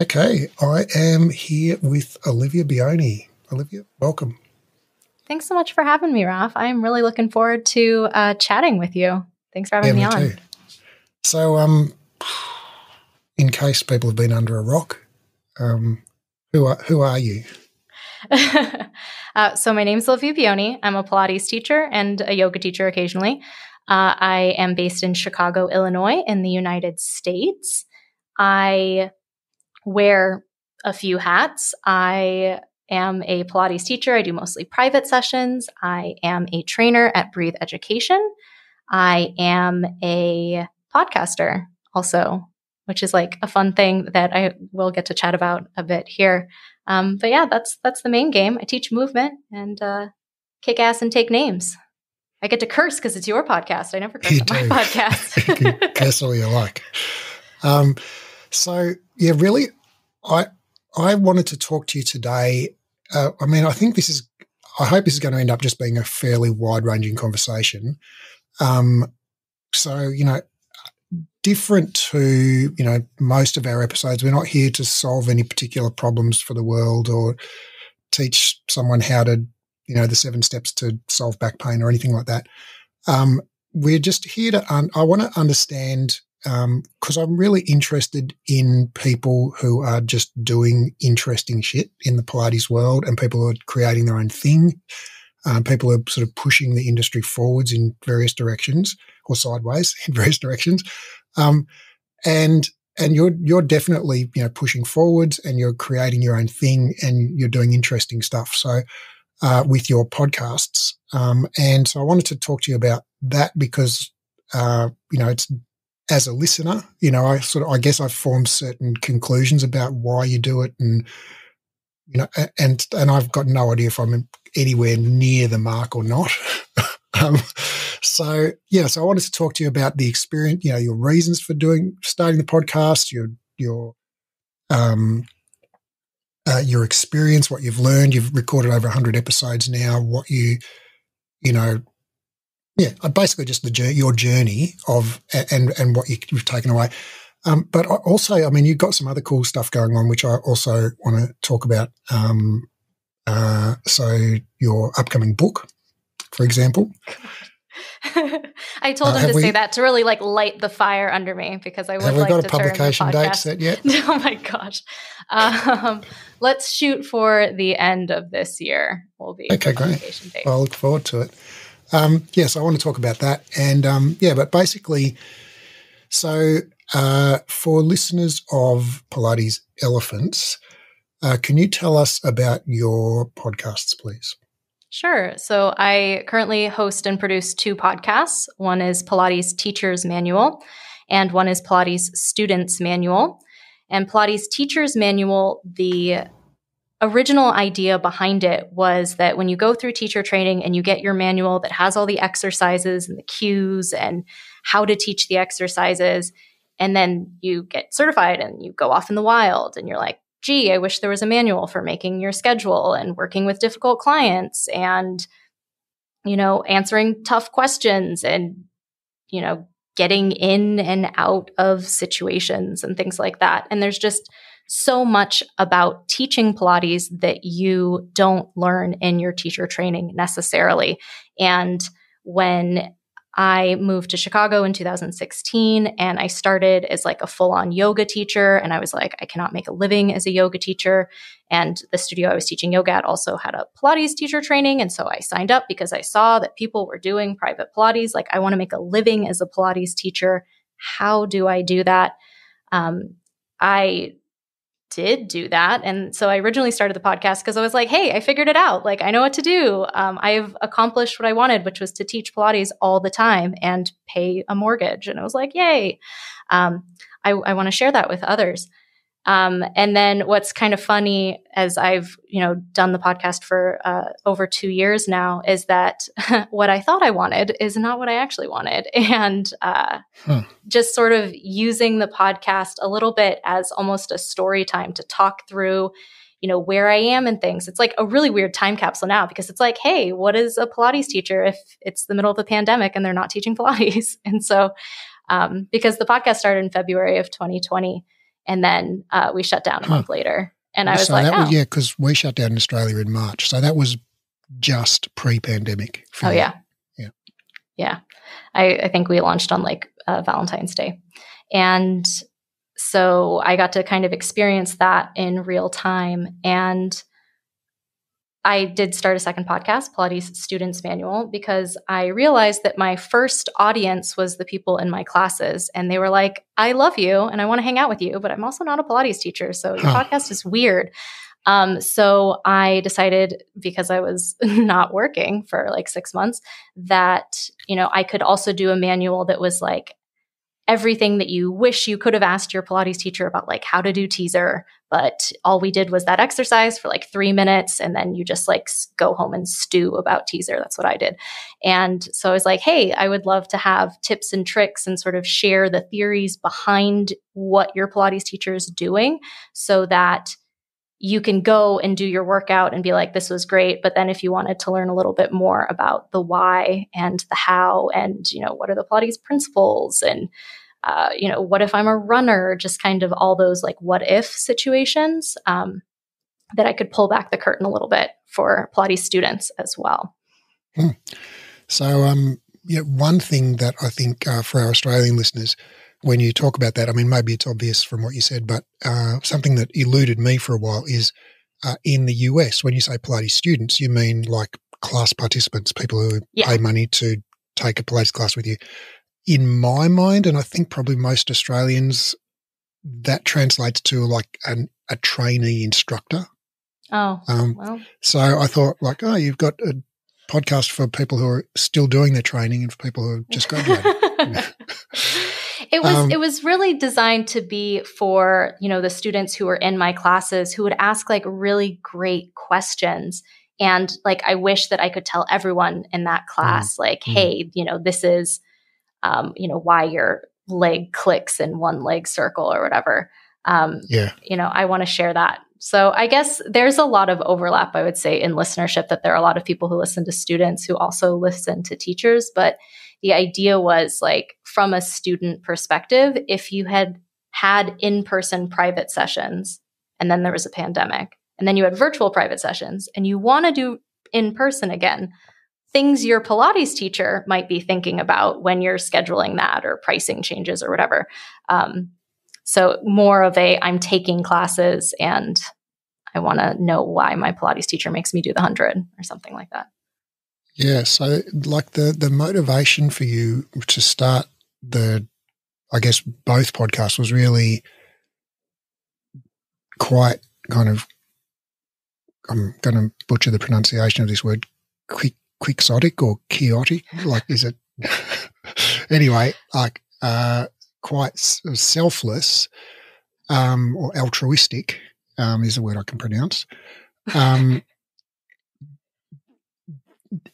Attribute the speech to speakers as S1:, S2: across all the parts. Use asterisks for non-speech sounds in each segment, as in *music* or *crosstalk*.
S1: Okay, I am here with Olivia Bioni. Olivia, welcome.
S2: Thanks so much for having me, Raf. I'm really looking forward to uh, chatting with you. Thanks for having yeah, me, me on. Too.
S1: So, um, in case people have been under a rock, um, who are who are you? *laughs*
S2: uh, so my name is Olivia Bioni. I'm a Pilates teacher and a yoga teacher occasionally. Uh, I am based in Chicago, Illinois, in the United States. I wear a few hats. I am a Pilates teacher. I do mostly private sessions. I am a trainer at Breathe Education. I am a podcaster also, which is like a fun thing that I will get to chat about a bit here. Um, but yeah, that's that's the main game. I teach movement and uh, kick ass and take names. I get to curse because it's your podcast. I never curse *laughs* you on do. my podcast.
S1: curse all you like. Um, so yeah, really, I I wanted to talk to you today. Uh, I mean, I think this is. I hope this is going to end up just being a fairly wide ranging conversation. Um, so you know, different to you know most of our episodes. We're not here to solve any particular problems for the world or teach someone how to you know the seven steps to solve back pain or anything like that. Um, we're just here to. Un- I want to understand because um, I'm really interested in people who are just doing interesting shit in the Pilates world and people who are creating their own thing. Um, people are sort of pushing the industry forwards in various directions or sideways *laughs* in various directions. Um, and and you're you're definitely you know pushing forwards and you're creating your own thing and you're doing interesting stuff. So uh, with your podcasts, um, and so I wanted to talk to you about that because uh, you know it's as a listener, you know I sort of I guess I've formed certain conclusions about why you do it and you know and and I've got no idea if I'm anywhere near the mark or not. *laughs* um, so yeah, so I wanted to talk to you about the experience, you know, your reasons for doing starting the podcast, your your um uh, your experience, what you've learned. You've recorded over 100 episodes now. What you, you know, yeah, uh, basically just the your journey of and and what you've taken away. Um, but also, I mean, you've got some other cool stuff going on, which I also want to talk about. Um, uh, so your upcoming book, for example. *laughs*
S2: I told uh, him to we, say that to really like light the fire under me because I would
S1: have
S2: like
S1: we got a publication date set yet? *laughs*
S2: oh my gosh! Um, let's shoot for the end of this year. Will be
S1: okay. Great. I look forward to it. Um, yes, I want to talk about that, and um, yeah, but basically, so uh, for listeners of Pilates Elephants, uh, can you tell us about your podcasts, please?
S2: Sure. So I currently host and produce two podcasts. One is Pilates Teacher's Manual, and one is Pilates Student's Manual. And Pilates Teacher's Manual, the original idea behind it was that when you go through teacher training and you get your manual that has all the exercises and the cues and how to teach the exercises, and then you get certified and you go off in the wild and you're like, gee, I wish there was a manual for making your schedule and working with difficult clients and, you know, answering tough questions and, you know, getting in and out of situations and things like that. And there's just so much about teaching Pilates that you don't learn in your teacher training necessarily. And when I moved to Chicago in 2016 and I started as like a full on yoga teacher. And I was like, I cannot make a living as a yoga teacher. And the studio I was teaching yoga at also had a Pilates teacher training. And so I signed up because I saw that people were doing private Pilates. Like, I want to make a living as a Pilates teacher. How do I do that? Um, I did do that. And so I originally started the podcast because I was like, hey, I figured it out. Like, I know what to do. Um, I've accomplished what I wanted, which was to teach Pilates all the time and pay a mortgage. And I was like, yay. Um, I, I want to share that with others. Um, and then what's kind of funny as I've, you know, done the podcast for uh, over two years now is that *laughs* what I thought I wanted is not what I actually wanted. *laughs* And uh, huh. just sort of using the podcast a little bit as almost a story time to talk through, you know, where I am and things. It's like a really weird time capsule now because it's like, hey, what is a Pilates teacher if it's the middle of the pandemic and they're not teaching Pilates? *laughs* And so, um, because the podcast started in February of 2020 and then uh, we shut down a huh. month later. And I was
S1: so
S2: like,
S1: that
S2: oh.
S1: was, yeah, because we shut down in Australia in March, so that was just pre-pandemic.
S2: Oh yeah,
S1: yeah,
S2: yeah. I, I think we launched on like uh, Valentine's Day, and so I got to kind of experience that in real time. And I did start a second podcast, Pilates Students Manual, because I realized that my first audience was the people in my classes. And they were like, I love you and I want to hang out with you, but I'm also not a Pilates teacher. So your huh. podcast is weird. Um, so I decided because I was *laughs* not working for like six months that, you know, I could also do a manual that was like everything that you wish you could have asked your Pilates teacher about, like how to do teaser. But all we did was that exercise for like three minutes, and then you just like go home and stew about teaser. That's what I did. And so I was like, hey, I would love to have tips and tricks and sort of share the theories behind what your Pilates teacher is doing so that you can go and do your workout and be like, this was great. But then if you wanted to learn a little bit more about the why and the how and, you know, what are the Pilates principles and, uh, you know, what if I'm a runner? Just kind of all those like what if situations um, that I could pull back the curtain a little bit for Pilates students as well.
S1: Hmm. So, um, yeah, one thing that I think uh, for our Australian listeners, when you talk about that, I mean, maybe it's obvious from what you said, but uh, something that eluded me for a while is uh, in the US, when you say Pilates students, you mean like class participants, people who yeah. pay money to take a Pilates class with you. In my mind, and I think probably most Australians, that translates to like an, a trainee instructor.
S2: Oh, um, well.
S1: So I thought, like, oh, you've got a podcast for people who are still doing their training and for people who have just graduated. *laughs*
S2: It was um, it was really designed to be for, you know, the students who were in my classes who would ask like really great questions. And like I wish that I could tell everyone in that mm, class, mm, like, mm. hey, you know, this is um, you know, why your leg clicks in one leg circle or whatever. Um,
S1: yeah.
S2: You know, I want to share that. So I guess there's a lot of overlap, I would say, in listenership that there are a lot of people who listen to students who also listen to teachers. But the idea was like from a student perspective, if you had had in person private sessions and then there was a pandemic and then you had virtual private sessions and you want to do in person again, things your Pilates teacher might be thinking about when you're scheduling that or pricing changes or whatever. Um, so more of a I'm taking classes and I want to know why my Pilates teacher makes me do the 100 or something like that.
S1: Yeah. So, like the the motivation for you to start the, I guess both podcasts was really quite kind of. I'm going to butcher the pronunciation of this word, quick, quixotic or chaotic. Like, is it? *laughs* anyway, like uh, quite selfless um, or altruistic um, is a word I can pronounce. Um,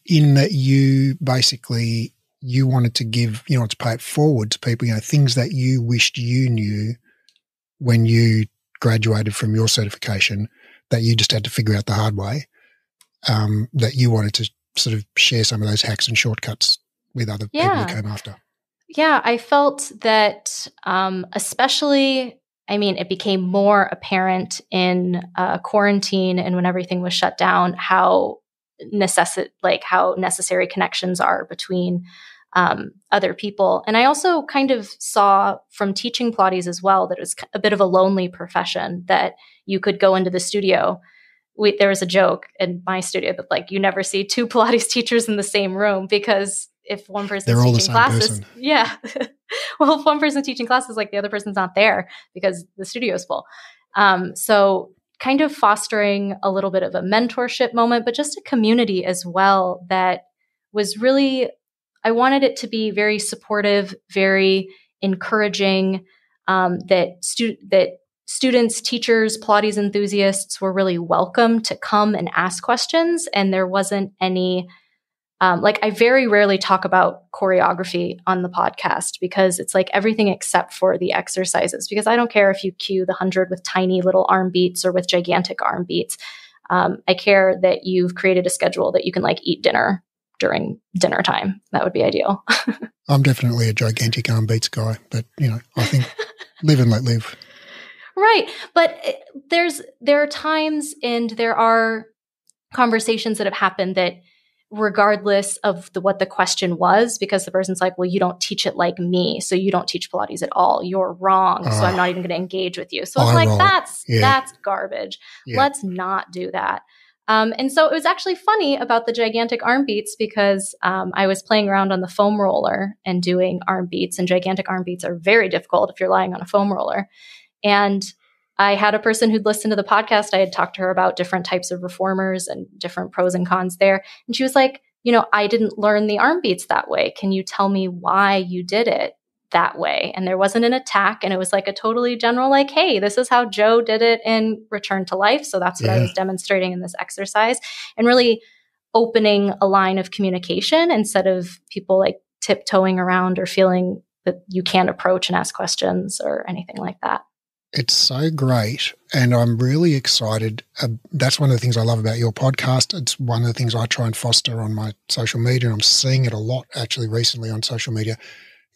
S1: in that you basically you wanted to give, you know, to pay it forward to people, you know, things that you wished you knew when you graduated from your certification that you just had to figure out the hard way. Um, that you wanted to sort of share some of those hacks and shortcuts with other yeah. people who came after.
S2: Yeah, I felt that, um, especially, I mean, it became more apparent in uh, quarantine and when everything was shut down how necessit like how necessary connections are between um, other people. And I also kind of saw from teaching Pilates as well that it was a bit of a lonely profession that you could go into the studio. We, there was a joke in my studio that like you never see two *laughs* Pilates teachers in the same room because if one person's
S1: They're
S2: teaching classes,
S1: person. *laughs*
S2: yeah, *laughs* well, if one person's teaching classes, like the other person's not there because the studio is full. Um, so kind of fostering a little bit of a mentorship moment, but just a community as well that was really, I wanted it to be very supportive, very encouraging, um, that, stu- that students, teachers, Pilates enthusiasts were really welcome to come and ask questions. And there wasn't any um, like I very rarely talk about choreography on the podcast because it's like everything except for the exercises. Because I don't care if you cue the hundred with tiny little arm beats or with gigantic arm beats. Um, I care that you've created a schedule that you can like eat dinner during dinner time. That would be ideal. *laughs*
S1: I'm definitely a gigantic arm beats guy, but you know, I think *laughs* live and let live.
S2: Right. But eh, there's there are times and there are conversations that have happened that regardless of the, what the question was because the person's like well you don't teach it like me so you don't teach pilates at all you're wrong uh, so i'm not even going to engage with you so it's like that's yeah. that's garbage yeah. let's not do that um, and so it was actually funny about the gigantic arm beats because um, I was playing around on the foam roller and doing arm beats, and gigantic arm beats are very difficult if you're lying on a foam roller. And I had a person who'd listened to the podcast. I had talked to her about different types of reformers and different pros and cons there. And she was like, you know, I didn't learn the arm beats that way. Can you tell me why you did it that way? And there wasn't an attack. And it was like a totally general, like, hey, this is how Joe did it in Return to Life. So that's what yeah. I was demonstrating in this exercise. And really opening a line of communication instead of people like tiptoeing around or feeling that you can't approach and ask questions or anything like that.
S1: It's so great. And I'm really excited. Uh, that's one of the things I love about your podcast. It's one of the things I try and foster on my social media. And I'm seeing it a lot actually recently on social media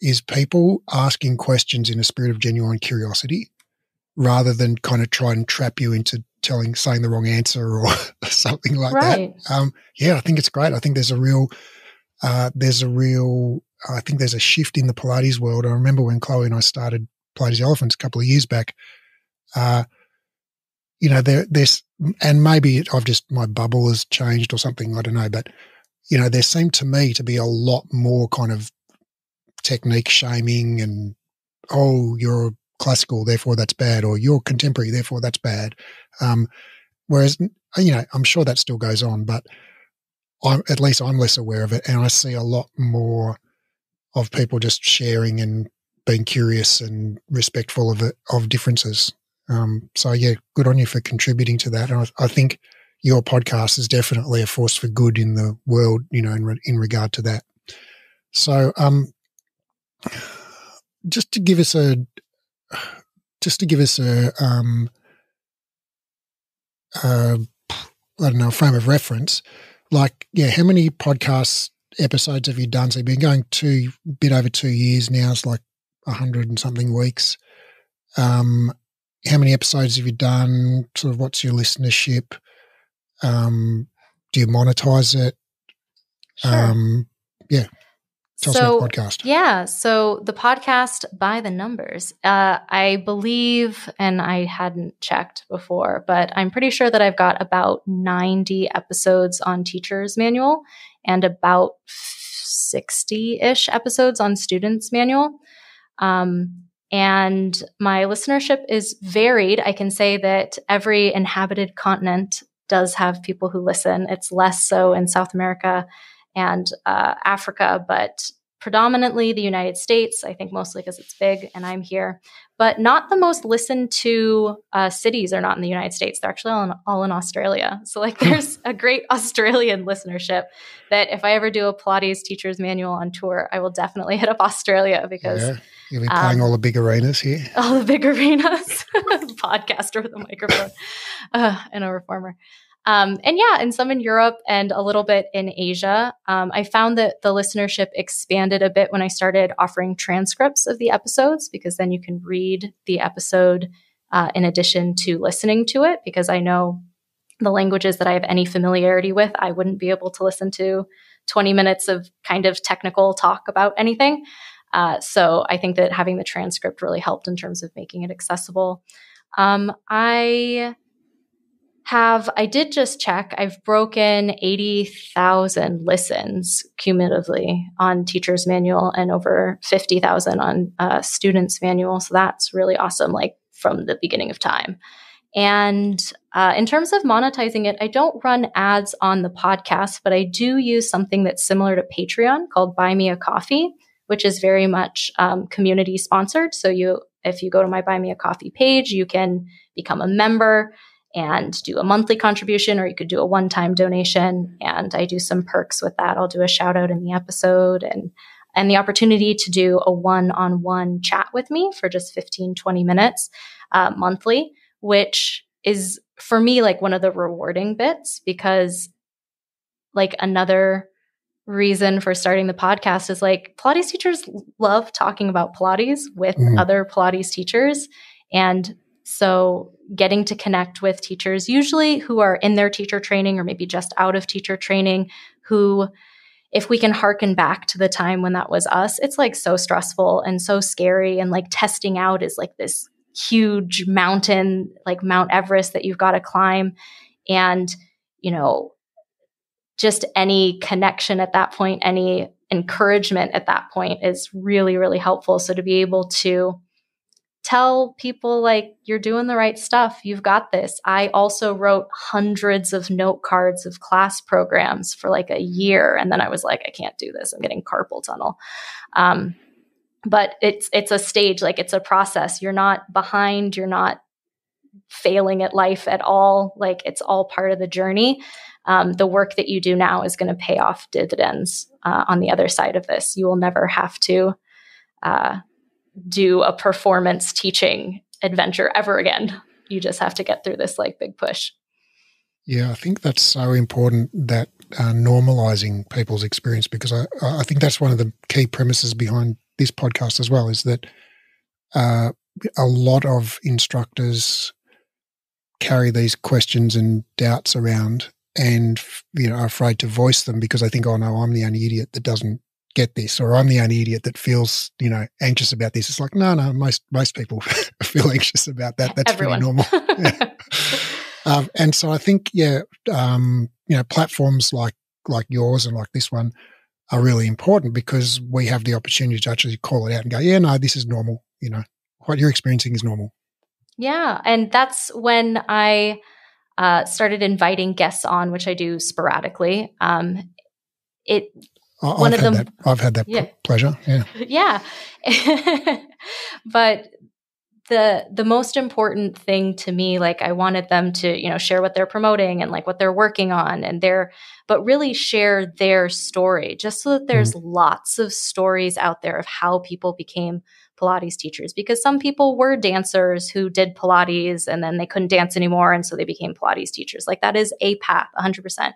S1: is people asking questions in a spirit of genuine curiosity rather than kind of try and trap you into telling, saying the wrong answer or *laughs* something like right. that. Um, yeah, I think it's great. I think there's a real, uh, there's a real, I think there's a shift in the Pilates world. I remember when Chloe and I started Pilates Elephants a couple of years back. Uh, you know, there, there's, and maybe I've just, my bubble has changed or something, I don't know, but, you know, there seemed to me to be a lot more kind of technique shaming and, oh, you're classical, therefore that's bad, or you're contemporary, therefore that's bad. Um, whereas, you know, I'm sure that still goes on, but I'm, at least I'm less aware of it. And I see a lot more of people just sharing and being curious and respectful of it, of differences. Um, so yeah, good on you for contributing to that. And I, I, think your podcast is definitely a force for good in the world, you know, in, re, in regard to that. So, um, just to give us a, just to give us a, um, uh, I don't know, frame of reference, like, yeah, how many podcast episodes have you done? So you've been going two, bit over two years now. It's like hundred and something weeks. Um, how many episodes have you done? Sort of, what's your listenership? Um, do you monetize it?
S2: Sure. Um,
S1: yeah. Tell so, us about the podcast.
S2: Yeah. So the podcast by the numbers. Uh, I believe, and I hadn't checked before, but I'm pretty sure that I've got about 90 episodes on Teacher's Manual and about 60 ish episodes on Student's Manual. Um, and my listenership is varied. I can say that every inhabited continent does have people who listen. It's less so in South America and uh, Africa, but predominantly the United States, I think mostly because it's big and I'm here, but not the most listened to uh, cities are not in the United States. They're actually all in, all in Australia. So, like, *laughs* there's a great Australian listenership that if I ever do a Pilates teacher's manual on tour, I will definitely hit up Australia because. Yeah.
S1: You'll be playing um, all the big arenas here.
S2: All the big arenas. *laughs* Podcaster with a microphone uh, and a reformer. Um, and yeah, and some in Europe and a little bit in Asia. Um, I found that the listenership expanded a bit when I started offering transcripts of the episodes because then you can read the episode uh, in addition to listening to it. Because I know the languages that I have any familiarity with, I wouldn't be able to listen to 20 minutes of kind of technical talk about anything. Uh, so I think that having the transcript really helped in terms of making it accessible. Um, I have, I did just check, I've broken 80,000 listens cumulatively on Teacher's Manual and over 50,000 on uh, Student's Manual. So that's really awesome, like from the beginning of time. And uh, in terms of monetizing it, I don't run ads on the podcast, but I do use something that's similar to Patreon called Buy Me a Coffee, which is very much um, community sponsored. So you, if you go to my Buy Me a Coffee page, you can become a member and do a monthly contribution or you could do a one-time donation. And i do some perks with that. I'll do a shout out in the episode and and the opportunity to do a one-on-one chat with me for just 15 20 minutes uh, monthly which is for me like one of the rewarding bits because like another reason for starting the podcast is like pilates teachers love talking about pilates with mm. other pilates teachers. And So, getting to connect with teachers, usually who are in their teacher training or maybe just out of teacher training, who, if we can harken back to the time when that was us, it's like so stressful and so scary. And like testing out is like this huge mountain, like Mount Everest that you've got to climb. And, you know, just any connection at that point, any encouragement at that point is really, really helpful. So to be able to tell people like you're doing the right stuff. You've got this. I also wrote hundreds of note cards of class programs for like a year and then i was like i can't do this. I'm getting carpal tunnel. Um, but it's it's a stage like it's a process. You're not behind. You're not failing at life at all. Like it's all part of the journey. Um, the work that you do now is going to pay off dividends uh, on the other side of this. You will never have to uh, do a performance teaching adventure ever again. You just have to get through this like big push.
S1: Yeah, I think that's so important that uh, normalizing people's experience because I, I think that's one of the key premises behind this podcast as well is that uh, a lot of instructors carry these questions and doubts around and you know are afraid to voice them because they think, oh no, I'm the only idiot that doesn't get this or I'm the only idiot that feels, you know, anxious about this. It's like, no, no, most most people *laughs* feel anxious about that. That's Everyone. pretty normal. *laughs* yeah. um, and so I think, yeah, um, you know, platforms like like yours and like this one are really important because we have the opportunity to actually call it out and go, yeah, no, this is normal. You know, what you're experiencing is normal.
S2: Yeah, and that's when I uh, started inviting guests on, which I do sporadically. Um, it
S1: one I've of them. That, I've had that yeah. pleasure. Yeah. *laughs*
S2: Yeah. *laughs* but the the most important thing to me like i wanted them to you know share what they're promoting and like what they're working on and their but really share their story just so that there's mm. lots of stories out there of how people became pilates teachers because some people were dancers who did pilates and then they couldn't dance anymore and so they became pilates teachers like that is a path 100%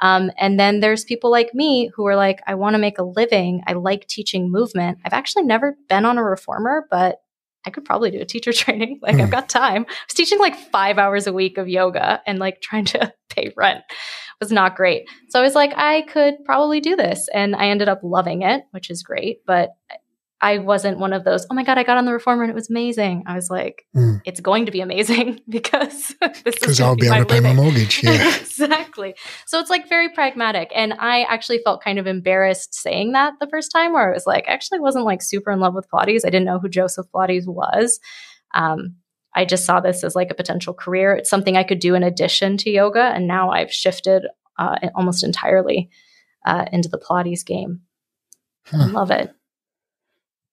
S2: um, and then there's people like me who are like, I want to make a living. I like teaching movement. I've actually never been on a reformer, but I could probably do a teacher *laughs* training. Like, I've hmm. got time. I was teaching like five hours a week of yoga and like trying to *laughs* pay rent was not great. So I was like, I could probably do this. And I ended up loving it, which is great. But I wasn't one of those, oh my God, I got on the reformer and it was amazing. I was like, mm. it's going to be amazing *laughs* because *laughs* this Because
S1: I'll be, able to pay my mortgage. *laughs* Yeah.
S2: exactly. So it's like very pragmatic. And I actually felt kind of embarrassed saying that the first time where I was like, I actually wasn't like super in love with Pilates. I didn't know who Joseph Pilates was. Um, I just saw this as like a potential career. It's something I could do in addition to yoga. And now I've shifted uh, almost entirely uh, into the Pilates game. Huh. I love it.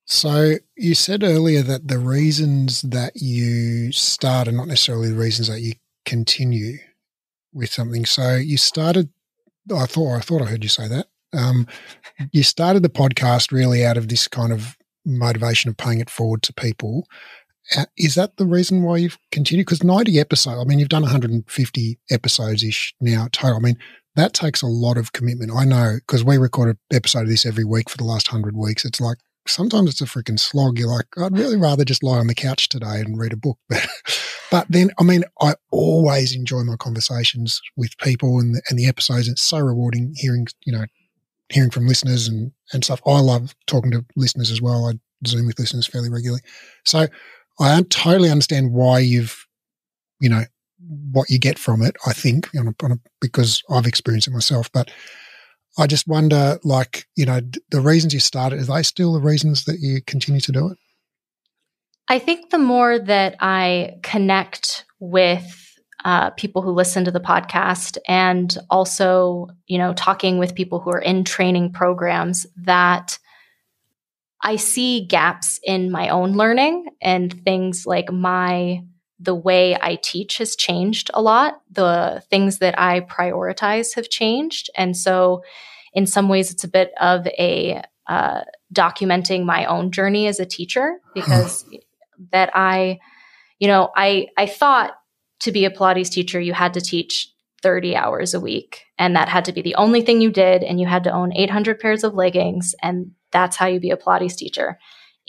S1: So you said earlier that the reasons that you start are not necessarily the reasons that you continue with something. So you started. I thought I thought I heard you say that. Um, you started the podcast really out of this kind of motivation of paying it forward to people. Uh, is that the reason why you've continued? Because 90 episodes, I mean, you've done 150 episodes ish now total. I mean, that takes a lot of commitment. I know because we record an episode of this every week for the last 100 weeks. It's like sometimes it's a freaking slog. You're like, I'd really rather just lie on the couch today and read a book. *laughs* But, but then, I mean, I always enjoy my conversations with people and the, and the episodes. It's so rewarding hearing, you know, hearing from listeners and, and stuff. I love talking to listeners as well. I Zoom with listeners fairly regularly. So I totally understand why you've, you know, what you get from it, I think, on a, on a, because I've experienced it myself. But I just wonder, like, you know, the reasons you started, are they still the reasons that you continue to do it?
S2: I think the more that I connect with uh, people who listen to the podcast and also, you know, talking with people who are in training programs, that I see gaps in my own learning and things like my the way I teach has changed a lot. The things that I prioritize have changed. And so, in some ways, it's a bit of a uh, documenting my own journey as a teacher *sighs* because that I, you know, I, I thought to be a Pilates teacher, you had to teach 30 hours a week. And that had to be the only thing you did. And you had to own 800 pairs of leggings. And that's how you be a Pilates teacher.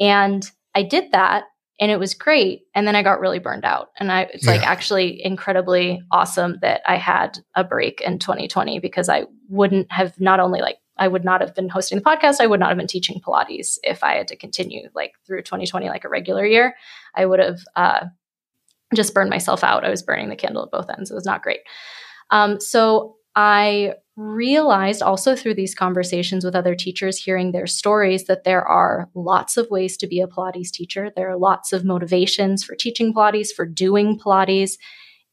S2: And I did that and it was great. And then I got really burned out. And I, it's yeah. like actually incredibly awesome that I had a break in 2020 because I wouldn't have not only like, I would not have been hosting the podcast. I would not have been teaching Pilates if I had to continue like through 2020, like a regular year. I would have uh, just burned myself out. I was burning the candle at both ends. It was not great. Um, so I realized also through these conversations with other teachers, hearing their stories, that there are lots of ways to be a Pilates teacher. There are lots of motivations for teaching Pilates, for doing Pilates.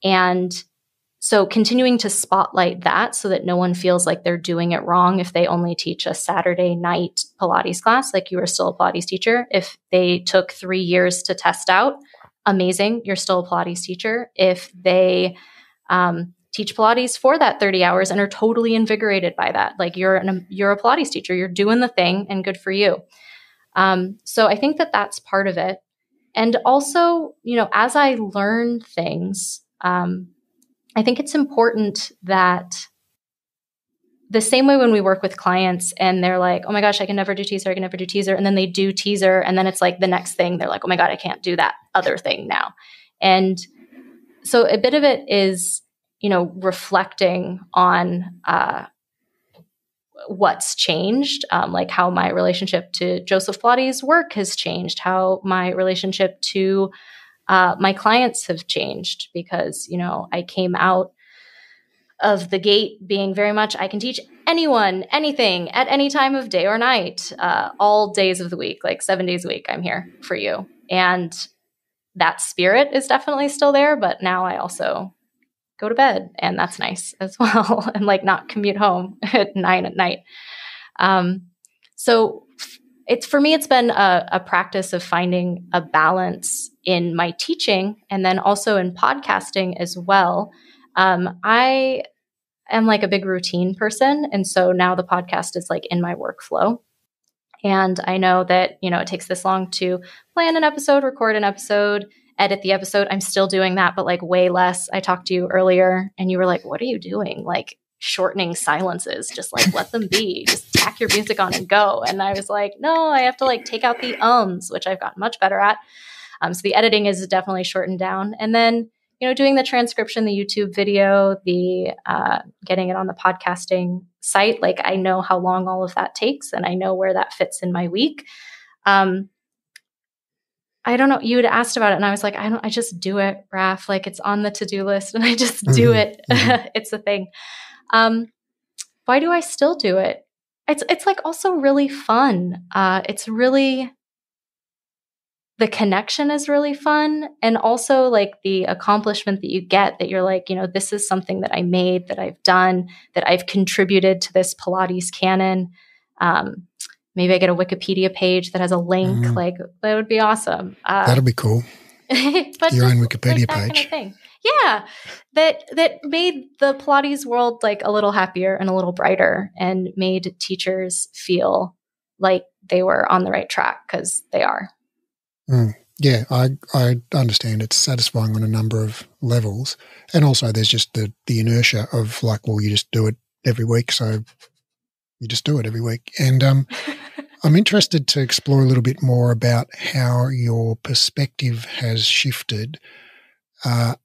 S2: And so continuing to spotlight that so that no one feels like they're doing it wrong if they only teach a Saturday night Pilates class, like you are still a Pilates teacher. If they took three years to test out, amazing, you're still a Pilates teacher. If they um, teach Pilates for that 30 hours and are totally invigorated by that. Like you're an, you're a Pilates teacher, you're doing the thing, and good for you. Um, so I think that that's part of it. And also, you know, as I learn things, um, I think it's important that the same way when we work with clients and they're like, oh my gosh, I can never do teaser, I can never do teaser. And then they do teaser. And then it's like the next thing, they're like, oh my God, I can't do that other thing now. And so a bit of it is you know, reflecting on uh, what's changed, um, like how my relationship to Joseph Pilates' work has changed, how my relationship to uh, my clients have changed because, you know, I came out of the gate being very much I can teach anyone anything at any time of day or night, uh, all days of the week, like seven days a week. I'm here for you. And that spirit is definitely still there, but now I also go to bed and that's nice *laughs* as well and like not commute home *laughs* at nine at night. Um, so it's for me it's been a, a, practice of finding a balance in my teaching and then also in podcasting as well. Um, i am like a big routine person and so now the podcast is like in my workflow. And i know that you know it takes this long to plan an episode record an episode edit the episode. I'm still doing that, but like way less. I talked to you earlier and you were like, what are you doing? Like shortening silences, just like let them be, just tack your music on and go. And I was like, no, I have to like take out the ums, which I've gotten much better at. Um, so the editing is definitely shortened down. And then, you know, doing the transcription, the YouTube video, the uh, getting it on the podcasting site, like I know how long all of that takes and I know where that fits in my week. Um, I don't know. You had asked about it, and I was like, I don't. I just do it, Raf. Like it's on the to do list, and I just do mm-hmm. it. Mm-hmm. *laughs* it's a thing. Um, why do I still do it? It's it's like also really fun. Uh, it's really the connection is really fun, and also like the accomplishment that you get. That you're like, you know, this is something that I made, that I've done, that I've contributed to this Pilates canon. Um, maybe I get a Wikipedia page that has a link. Mm. Like that would be awesome.
S1: Uh, That'll be cool. *laughs* but Your own Wikipedia like page.
S2: Kind of yeah, that that made the Pilates world like a little happier and a little brighter, and made teachers feel like they were on the right track because they are.
S1: Mm. Yeah, I I understand. It's satisfying on a number of levels, and also there's just the the inertia of like, well, you just do it every week, so you just do it every week. And um, *laughs* I'm interested to explore a little bit more about how your perspective has shifted uh,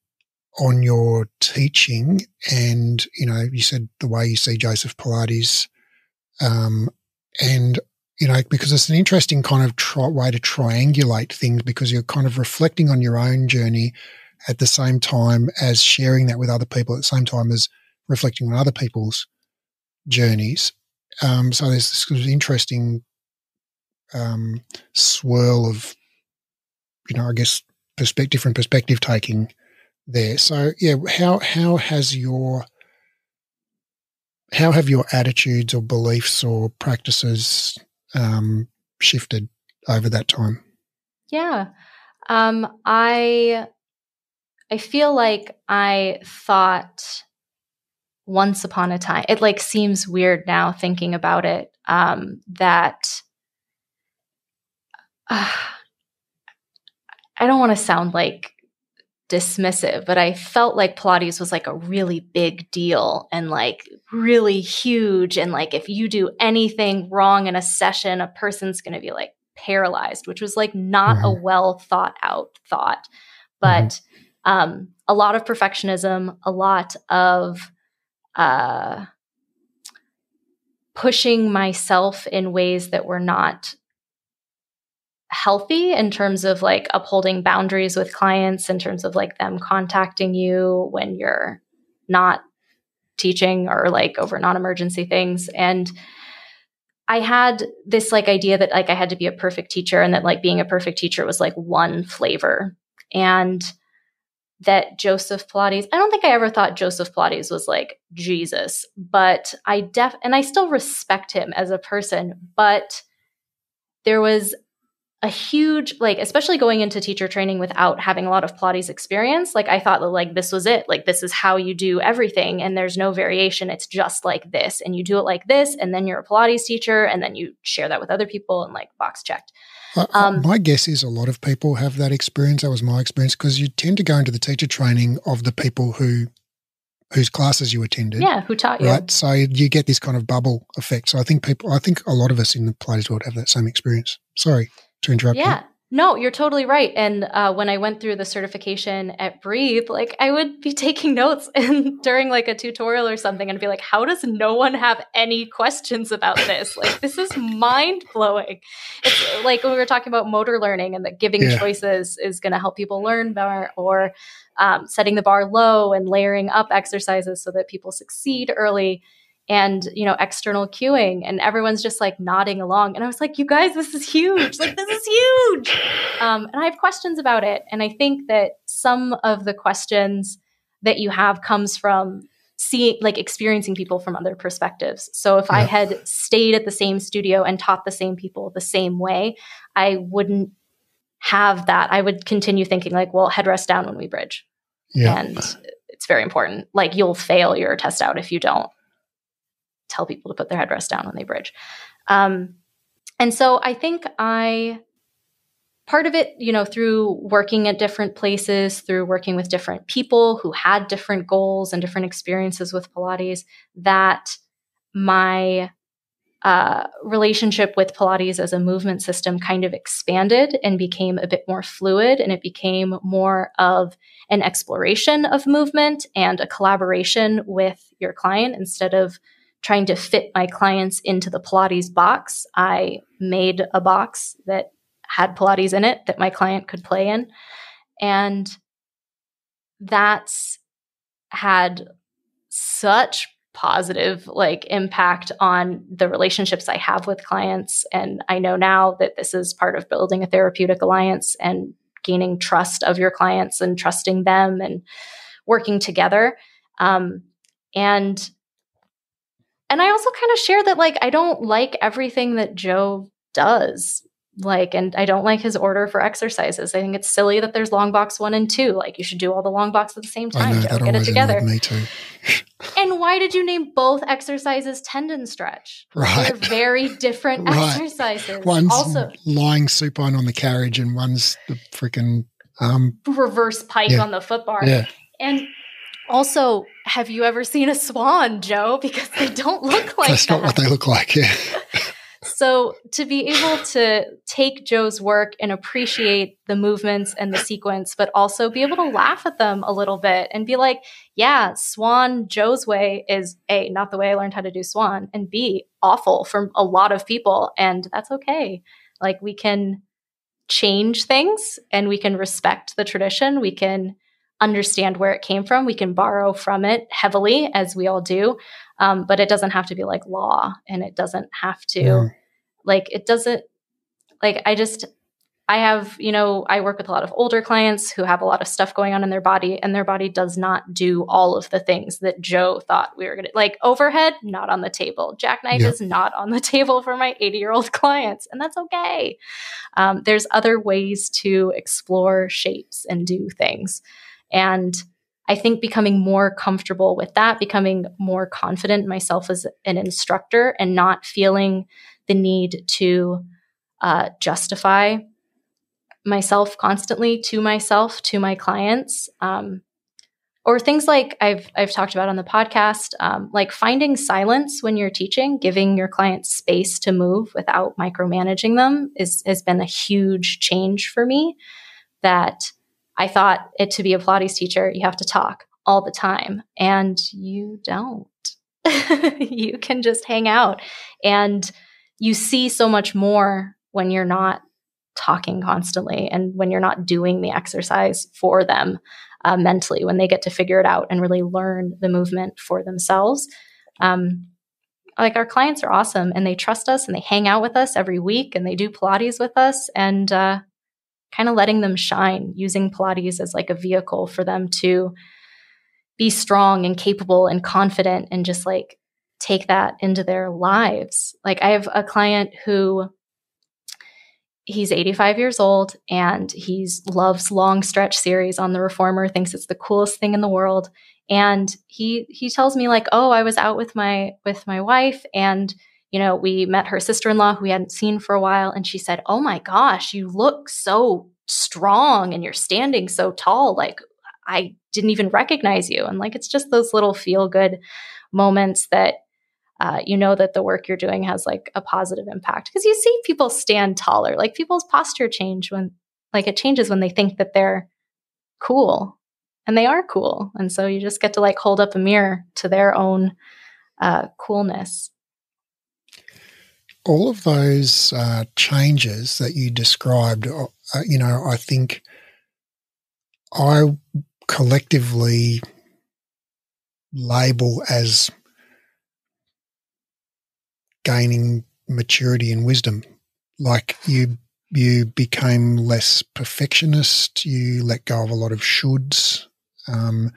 S1: on your teaching. And, you know, you said the way you see Joseph Pilates. Um, and, you know, because it's an interesting kind of tri- way to triangulate things because you're kind of reflecting on your own journey at the same time as sharing that with other people at the same time as reflecting on other people's journeys. Um, so there's this interesting um, swirl of, you know, I guess perspective, different perspective taking there. So yeah, how how has your how have your attitudes or beliefs or practices um, shifted over that time?
S2: Yeah, um, I I feel like I thought once upon a time. It like seems weird now thinking about it um, that uh, *sighs* I don't want to sound like dismissive, but I felt like Pilates was like a really big deal and like really huge. And like if you do anything wrong in a session, a person's going to be like paralyzed, which was like not mm-hmm. a well thought out thought, but mm-hmm. um, a lot of perfectionism, a lot of uh, pushing myself in ways that were not healthy in terms of like upholding boundaries with clients, in terms of like them contacting you when you're not teaching or like over non emergency things. And I had this like idea that like I had to be a perfect teacher and that like being a perfect teacher was like one flavor. And that Joseph Pilates, I don't think I ever thought Joseph Pilates was like Jesus, but I def and I still respect him as a person, but there was a huge like especially going into teacher training without having a lot of pilates experience like i thought that like this was it like this is how you do everything and there's no variation it's just like this and you do it like this and then you're a pilates teacher and then you share that with other people and like box checked
S1: um, my guess is a lot of people have that experience that was my experience because you tend to go into the teacher training of the people who whose classes you attended.
S2: Yeah, who taught you.
S1: Right. So you get this kind of bubble effect. So I think people, I think a lot of us in the Pilates world have that same experience. Sorry to interrupt
S2: yeah.
S1: You.
S2: No, you're totally right. And uh, when I went through the certification at Breathe, like I would be *laughs* taking notes and during like a tutorial or something and be like, how does no one have any questions about this? *laughs* Like, this is mind blowing. It's like when we were talking about motor learning and that giving yeah. choices is going to help people learn more or um, setting the bar low and layering up exercises so that people succeed early and you know external cueing and everyone's just like nodding along and i was like you guys this is huge. Like this is huge. Um, and i have questions about it and i think that some of the questions that you have comes from seeing like experiencing people from other perspectives. So if yeah. i had stayed at the same studio and taught the same people the same way i wouldn't have that. I would continue thinking like well headrest down when we bridge. Yeah. and it's very important. Like you'll fail your test out if you don't tell people to put their headrest down when they bridge. Um, and so I think I, part of it, you know, through working at different places, through working with different people who had different goals and different experiences with Pilates, that my uh, relationship with Pilates as a movement system kind of expanded and became a bit more fluid, and it became more of an exploration of movement and a collaboration with your client instead of trying to fit my clients into the Pilates box, I made a box that had Pilates in it that my client could play in. And that's had such positive like impact on the relationships I have with clients and I know now that this is part of building a therapeutic alliance and gaining trust of your clients and trusting them and working together um, and and I also kind of share that like I don't like everything that Joe does. Like, and I don't like his order for exercises. I think it's silly that there's long box one and two. Like, you should do all the long box at the same time. Know, Joe, get it together.
S1: Me too. *laughs*
S2: and why did you name both exercises tendon stretch?
S1: Right.
S2: They're very different *laughs* right. exercises.
S1: One's also lying supine on the carriage, and one's the freaking um,
S2: reverse pike yeah. on the foot bar.
S1: Yeah.
S2: And also, have you ever seen a swan, Joe? *laughs* Because they don't look like
S1: That's
S2: that.
S1: not what they look like, yeah.
S2: so, to be able to take Joe's work and appreciate the movements and the sequence, but also be able to laugh at them a little bit and be like, yeah, swan Joe's way is A, not the way I learned how to do swan, and B, awful for a lot of people. And that's okay. Like, we can change things and we can respect the tradition. We can understand where it came from. We can borrow from it heavily, as we all do, um, but it doesn't have to be like law, and it doesn't have to yeah. like it doesn't like I just I have you know I work with a lot of older clients who have a lot of stuff going on in their body, and their body does not do all of the things that Joe thought we were gonna like overhead not on the table, jackknife is not on the *laughs* table for my 80 year old clients, and that's okay. Um, there's other ways to explore shapes and do things. And I think becoming more comfortable with that, becoming more confident myself as an instructor and not feeling the need to uh, justify myself constantly to myself, to my clients. Um, or things like I've I've talked about on the podcast, um, like finding silence when you're teaching, giving your clients space to move without micromanaging them is has been a huge change for me. That I thought it to be a Pilates teacher, you have to talk all the time, and you don't. *laughs* you can just hang out, and you see so much more when you're not talking constantly and when you're not doing the exercise for them uh, mentally when they get to figure it out and really learn the movement for themselves. Um, like our clients are awesome and they trust us and they hang out with us every week and they do Pilates with us and uh, kind of letting them shine using Pilates as like a vehicle for them to be strong and capable and confident and just like take that into their lives. Like I have a client who he's 85 years old and he loves long stretch series on the reformer thinks it's the coolest thing in the world and he he tells me like oh i was out with my with my wife and you know we met her sister-in-law who we hadn't seen for a while and she said oh my gosh you look so strong and you're standing so tall. Like i didn't even recognize you. And like it's just those little feel good moments that uh, you know that the work you're doing has like a positive impact. Because you see people stand taller. Like people's posture change when like it changes when they think that they're cool. And they are cool. And so you just get to like hold up a mirror to their own uh, coolness
S1: all of those uh, changes that you described uh, you know i think i collectively label as gaining maturity and wisdom. Like you, you became less perfectionist. You let go of a lot of shoulds. Um,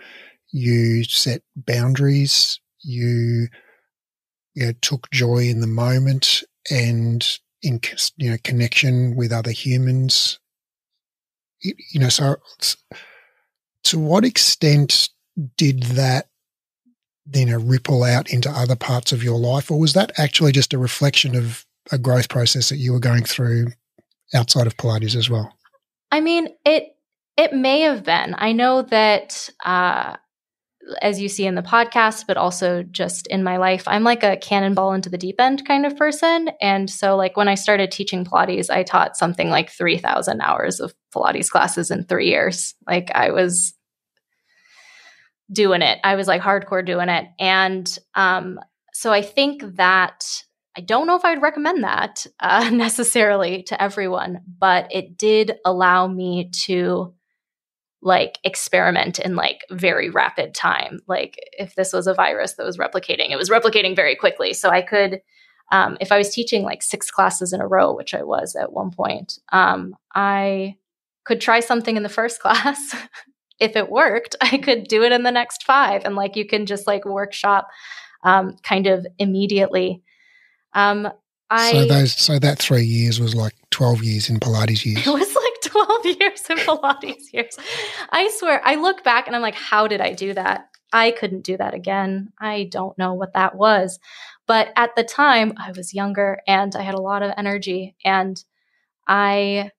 S1: you set boundaries. You, you know, took joy in the moment and in you know connection with other humans. You know, so to what extent did that then ripple out into other parts of your life? Or was that actually just a reflection of a growth process that you were going through outside of Pilates as well?
S2: I mean, it it may have been. I know that uh, as you see in the podcast, but also just in my life, I'm like a cannonball into the deep end kind of person. And so, like, when I started teaching Pilates, I taught something like 3,000 hours of Pilates classes in three years. Like, I was doing it. I was like hardcore doing it. And um, so I think that I don't know if I would recommend that uh, *laughs* necessarily to everyone, but it did allow me to like experiment in like very rapid time. Like if this was a virus that was replicating, it was replicating very quickly. So I could, um, if I was teaching like six classes in a row, which I was at one point, um, I could try something in the first *laughs* class if it worked, I could do it in the next five. And like you can just like workshop um, kind of immediately. Um, I,
S1: so those so that three years was like twelve years in Pilates years. *laughs*
S2: It was like twelve *laughs* years in Pilates years. I swear, I look back and I'm like, how did I do that? I couldn't do that again. I don't know what that was. But at the time, I was younger and I had a lot of energy and I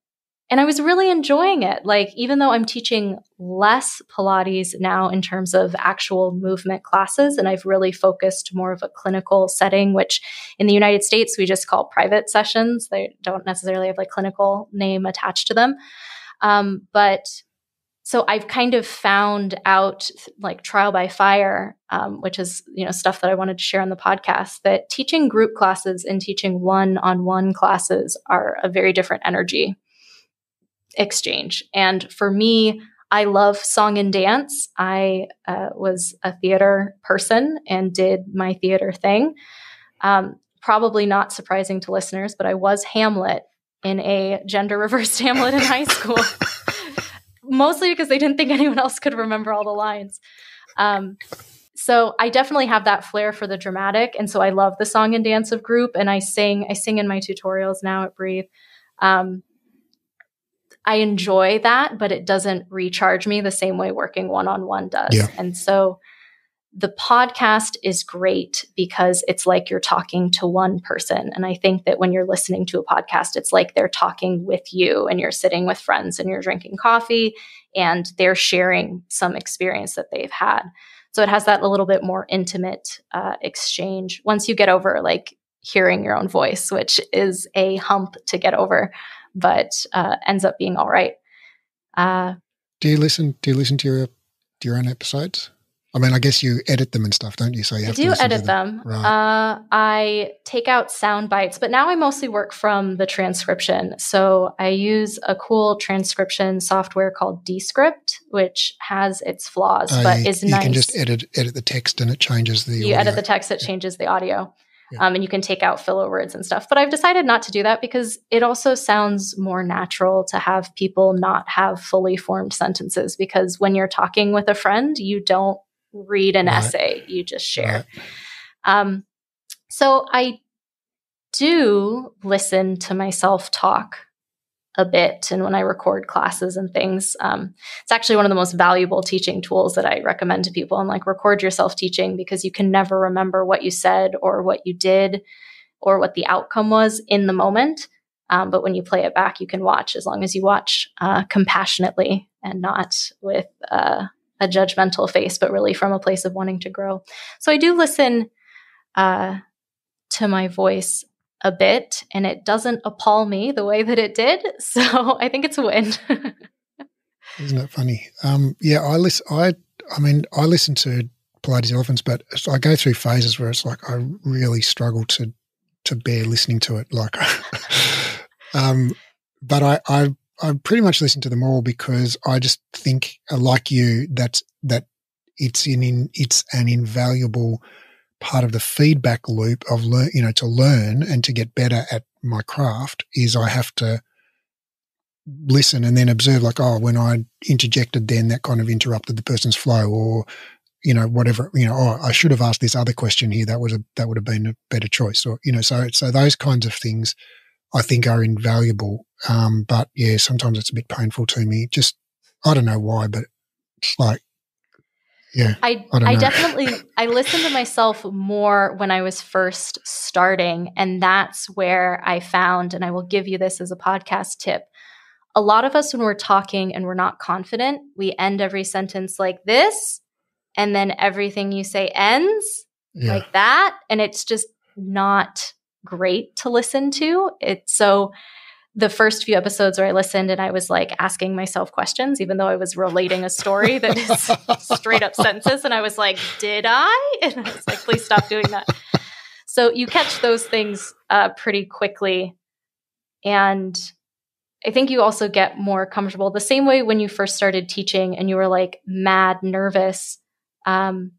S2: and I was really enjoying it. Like, even though I'm teaching less Pilates now in terms of actual movement classes, and I've really focused more of a clinical setting, which in the United States we just call private sessions. They don't necessarily have like clinical name attached to them. Um, but so I've kind of found out, like trial by fire, um, which is you know stuff that I wanted to share on the podcast. That teaching group classes and teaching one-on-one classes are a very different energy exchange. And for me, I love song and dance. I uh, was a theater person and did my theater thing. Um, probably not surprising to listeners, but I was Hamlet in a gender reversed *laughs* Hamlet in high school, mostly because they didn't think anyone else could remember all the lines. Um, so I definitely have that flair for the dramatic, and so I love the song and dance of group, and I sing. I sing in my tutorials now at Breathe. Um, I enjoy that, but it doesn't recharge me the same way working one on one does. Yeah. And so the podcast is great because it's like you're talking to one person. And I think that when you're listening to a podcast, it's like they're talking with you and you're sitting with friends and you're drinking coffee and they're sharing some experience that they've had. So it has that a little bit more intimate uh, exchange once you get over like hearing your own voice, which is a hump to get over, but uh, ends up being all right.
S1: Uh, do you listen? Do you listen to your to your own episodes? I mean, I guess you edit them and stuff, don't you? So you have
S2: I do
S1: to
S2: edit them. them. Right. Uh, I take out sound bites, but now I mostly work from the transcription. So I use a cool transcription software called Descript, which has its flaws, uh, but
S1: you,
S2: is
S1: you
S2: nice.
S1: You can just edit edit the text and it changes the.
S2: You
S1: audio.
S2: edit the text, it changes the audio. Yeah. Um, and you can take out filler words and stuff. But I've decided not to do that because it also sounds more natural to have people not have fully formed sentences. Because when you're talking with a friend, you don't read an right. essay, you just share. Right. Um, so I do listen to myself talk a bit and when I record classes and things. Um, it's actually one of the most valuable teaching tools that I recommend to people and like record yourself teaching because you can never remember what you said or what you did or what the outcome was in the moment. Um, but when you play it back, you can watch as long as you watch uh, compassionately and not with uh, a judgmental face, but really from a place of wanting to grow. So I do listen uh, to my voice a bit, and it doesn't appall me the way that it did. *laughs* So I think it's a win. *laughs*
S1: Isn't it funny? Um, yeah, I listen. I I mean, I listen to Pilates Elephants, but I go through phases where it's like I really struggle to to bear listening to it. Like, *laughs* um, but I I I pretty much listen to them all because I just think, like you, that that it's in, in it's an invaluable part of the feedback loop of learn, you know, to learn and to get better at my craft is I have to listen and then observe like, oh, when I interjected then that kind of interrupted the person's flow or, you know, whatever, you know, oh, I should have asked this other question here. That was a, that would have been a better choice or, you know, so, so those kinds of things I think are invaluable. Um, but yeah, sometimes it's a bit painful to me. Just, I don't know why, but it's like, yeah.
S2: I, I, I definitely, I listened to myself more when I was first starting. And that's where I found, and I will give you this as a podcast tip. A lot of us, when we're talking and we're not confident, we end every sentence like this. And then everything you say ends yeah. like that. And it's just not great to listen to. It's so the first few episodes where I listened and I was like asking myself questions, even though I was relating a story that is *laughs* straight up sentences. And I was like, did I? *laughs* And I was like, please stop doing that. So you catch those things uh, pretty quickly. And I think you also get more comfortable the same way when you first started teaching and you were like mad nervous. Um,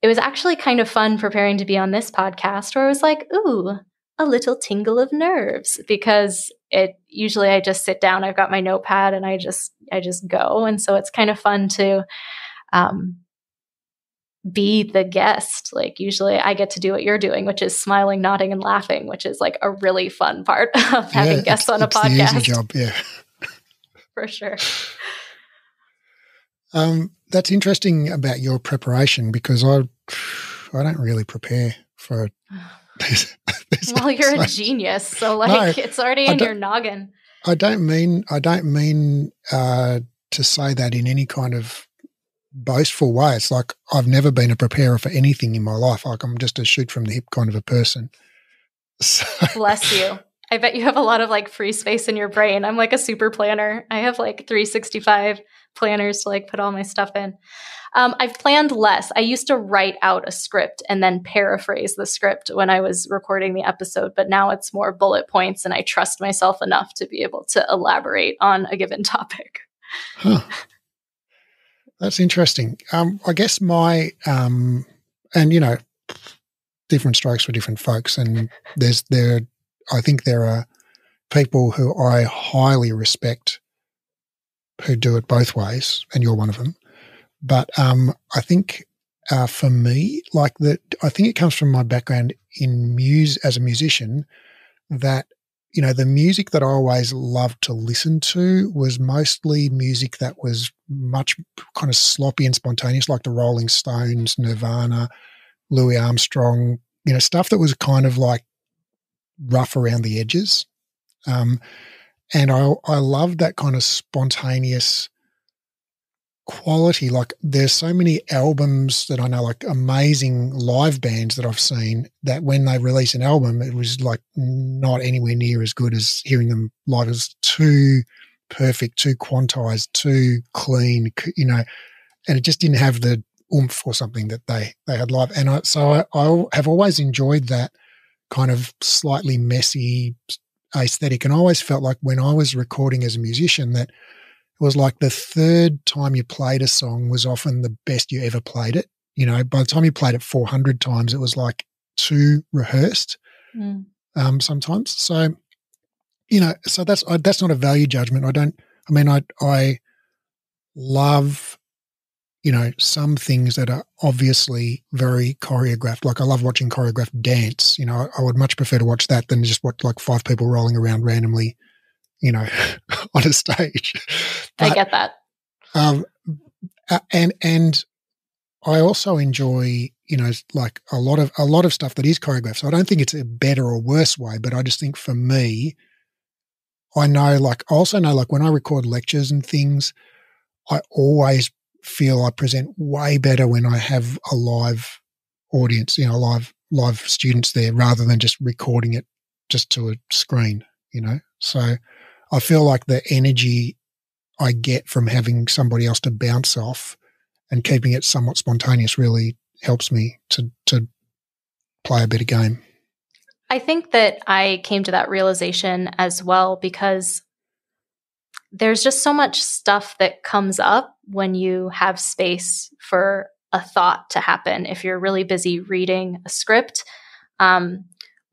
S2: it was actually kind of fun preparing to be on this podcast where I was like, ooh, a little tingle of nerves because it usually I just sit down, I've got my notepad and I just I just go. And so it's kind of fun to um, be the guest. Like usually I get to do what you're doing, which is smiling, nodding, and laughing, which is like a really fun part *laughs* of having yeah, guests on a podcast.
S1: Job, yeah. *laughs*
S2: For sure.
S1: Um, that's interesting about your preparation because I I don't really prepare for *sighs* *laughs*
S2: well, you're a genius, so like no, it's already in your noggin.
S1: I don't mean I don't mean uh, to say that in any kind of boastful way. It's like I've never been a preparer for anything in my life. Like I'm just a shoot from the hip kind of a person. *laughs*
S2: So. Bless you. I bet you have a lot of like free space in your brain. I'm like a super planner. I have like 365 planners to like put all my stuff in. Um, I've planned less. I used to write out a script and then paraphrase the script when I was recording the episode, but now it's more bullet points and I trust myself enough to be able to elaborate on a given *laughs* topic. Huh.
S1: That's interesting. Um, I guess my, um, and you know, different strokes for different folks, and there's there, I think there are people who I highly respect who do it both ways, and you're one of them. But um, I think uh, for me, like that, I think it comes from my background in muse as a musician that you know, the music that I always loved to listen to was mostly music that was much kind of sloppy and spontaneous, like the Rolling Stones, Nirvana, Louis Armstrong, you know, stuff that was kind of like rough around the edges. Um, and I, I love that kind of spontaneous quality. Like there's so many albums that I know, like amazing live bands that I've seen that when they release an album, it was like not anywhere near as good as hearing them live. It was too perfect, too quantized, too clean, you know, and it just didn't have the oomph or something that they, they had live. And I, so I, I have always enjoyed that kind of slightly messy aesthetic. And I always felt like when I was recording as a musician that it was like the third time you played a song was often the best you ever played it. You know, by the time you played it 400 times, it was like too rehearsed mm. um, sometimes. So, you know, so that's I, that's not a value judgment. I don't. I mean, I I love you know some things that are obviously very choreographed. Like I love watching choreographed dance. You know, I, I would much prefer to watch that than just watch like five people rolling around randomly you know, *laughs* on a stage.
S2: But, I get that.
S1: Um, and and I also enjoy, you know, like a lot of a lot of stuff that is choreographed. So I don't think it's a better or worse way, but I just think for me, I know, like, I also know, like, when I record lectures and things, I always feel I present way better when I have a live audience, you know, live live students there, rather than just recording it just to a screen, you know. So I feel like the energy I get from having somebody else to bounce off and keeping it somewhat spontaneous really helps me to to play a better game.
S2: I think that I came to that realization as well because there's just so much stuff that comes up when you have space for a thought to happen. If you're really busy reading a script, um,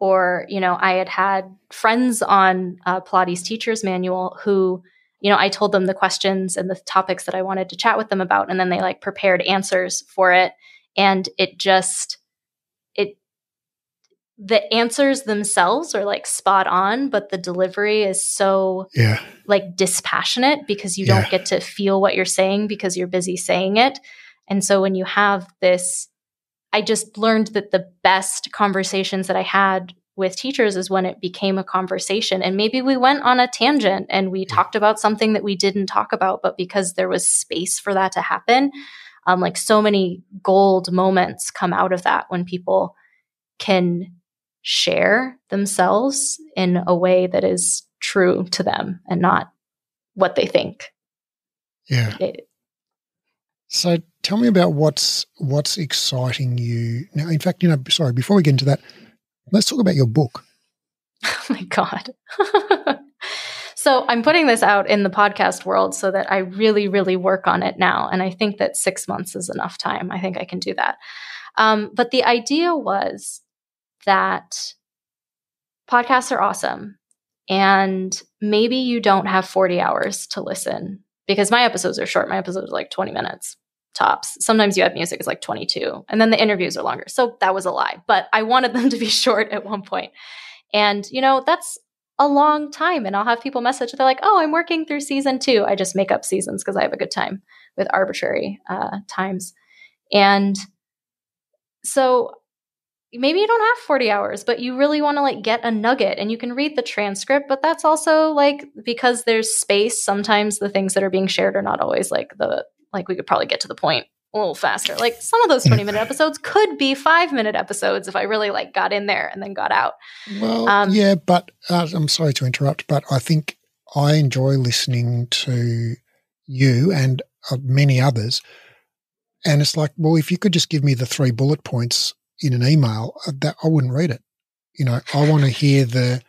S2: or you know i had had friends on uh, pilates teachers manual who you know i told them the questions and the topics that i wanted to chat with them about and then they like prepared answers for it. And it just it the answers themselves are like spot on but the delivery is so
S1: yeah.
S2: like dispassionate because you don't get to feel what you're saying because you're busy saying it. And so when you have this I just learned that the best conversations that I had with teachers is when it became a conversation. And maybe we went on a tangent and we talked about something that we didn't talk about, but because there was space for that to happen, um, like so many gold moments come out of that when people can share themselves in a way that is true to them and not what they think.
S1: Yeah. It, so tell me about what's what's exciting you now. In fact, you know, sorry, before we get into that, let's talk about your book. *laughs*
S2: Oh my god. *laughs* so I'm putting this out in the podcast world so that I really, really work on it now, and I think that six months is enough time. I think I can do that. Um, but the idea was that podcasts are awesome, and maybe you don't have 40 hours to listen because my episodes are short. My episodes are like 20 minutes tops. Sometimes you have music is like 22 and then the interviews are longer. So that was a lie, but I wanted them *laughs* to be short at one point. And you know, that's a long time and I'll have people message they're like, "Oh, I'm working through season 2." I just make up seasons because I have a good time with arbitrary uh, times. And so maybe you don't have 40 hours but you really want to like get a nugget and you can read the transcript but that's also like because there's space sometimes the things that are being shared are not always like the like we could probably get to the point a little faster. Like some of those 20 minute *laughs* episodes could be five minute episodes if I really like got in there and then got out.
S1: Well, um, yeah, but uh, I'm sorry to interrupt, but I think I enjoy listening to you and uh, many others. And it's like, well, if you could just give me the three bullet points in an email, uh, that I wouldn't read it. You know, I want to hear the,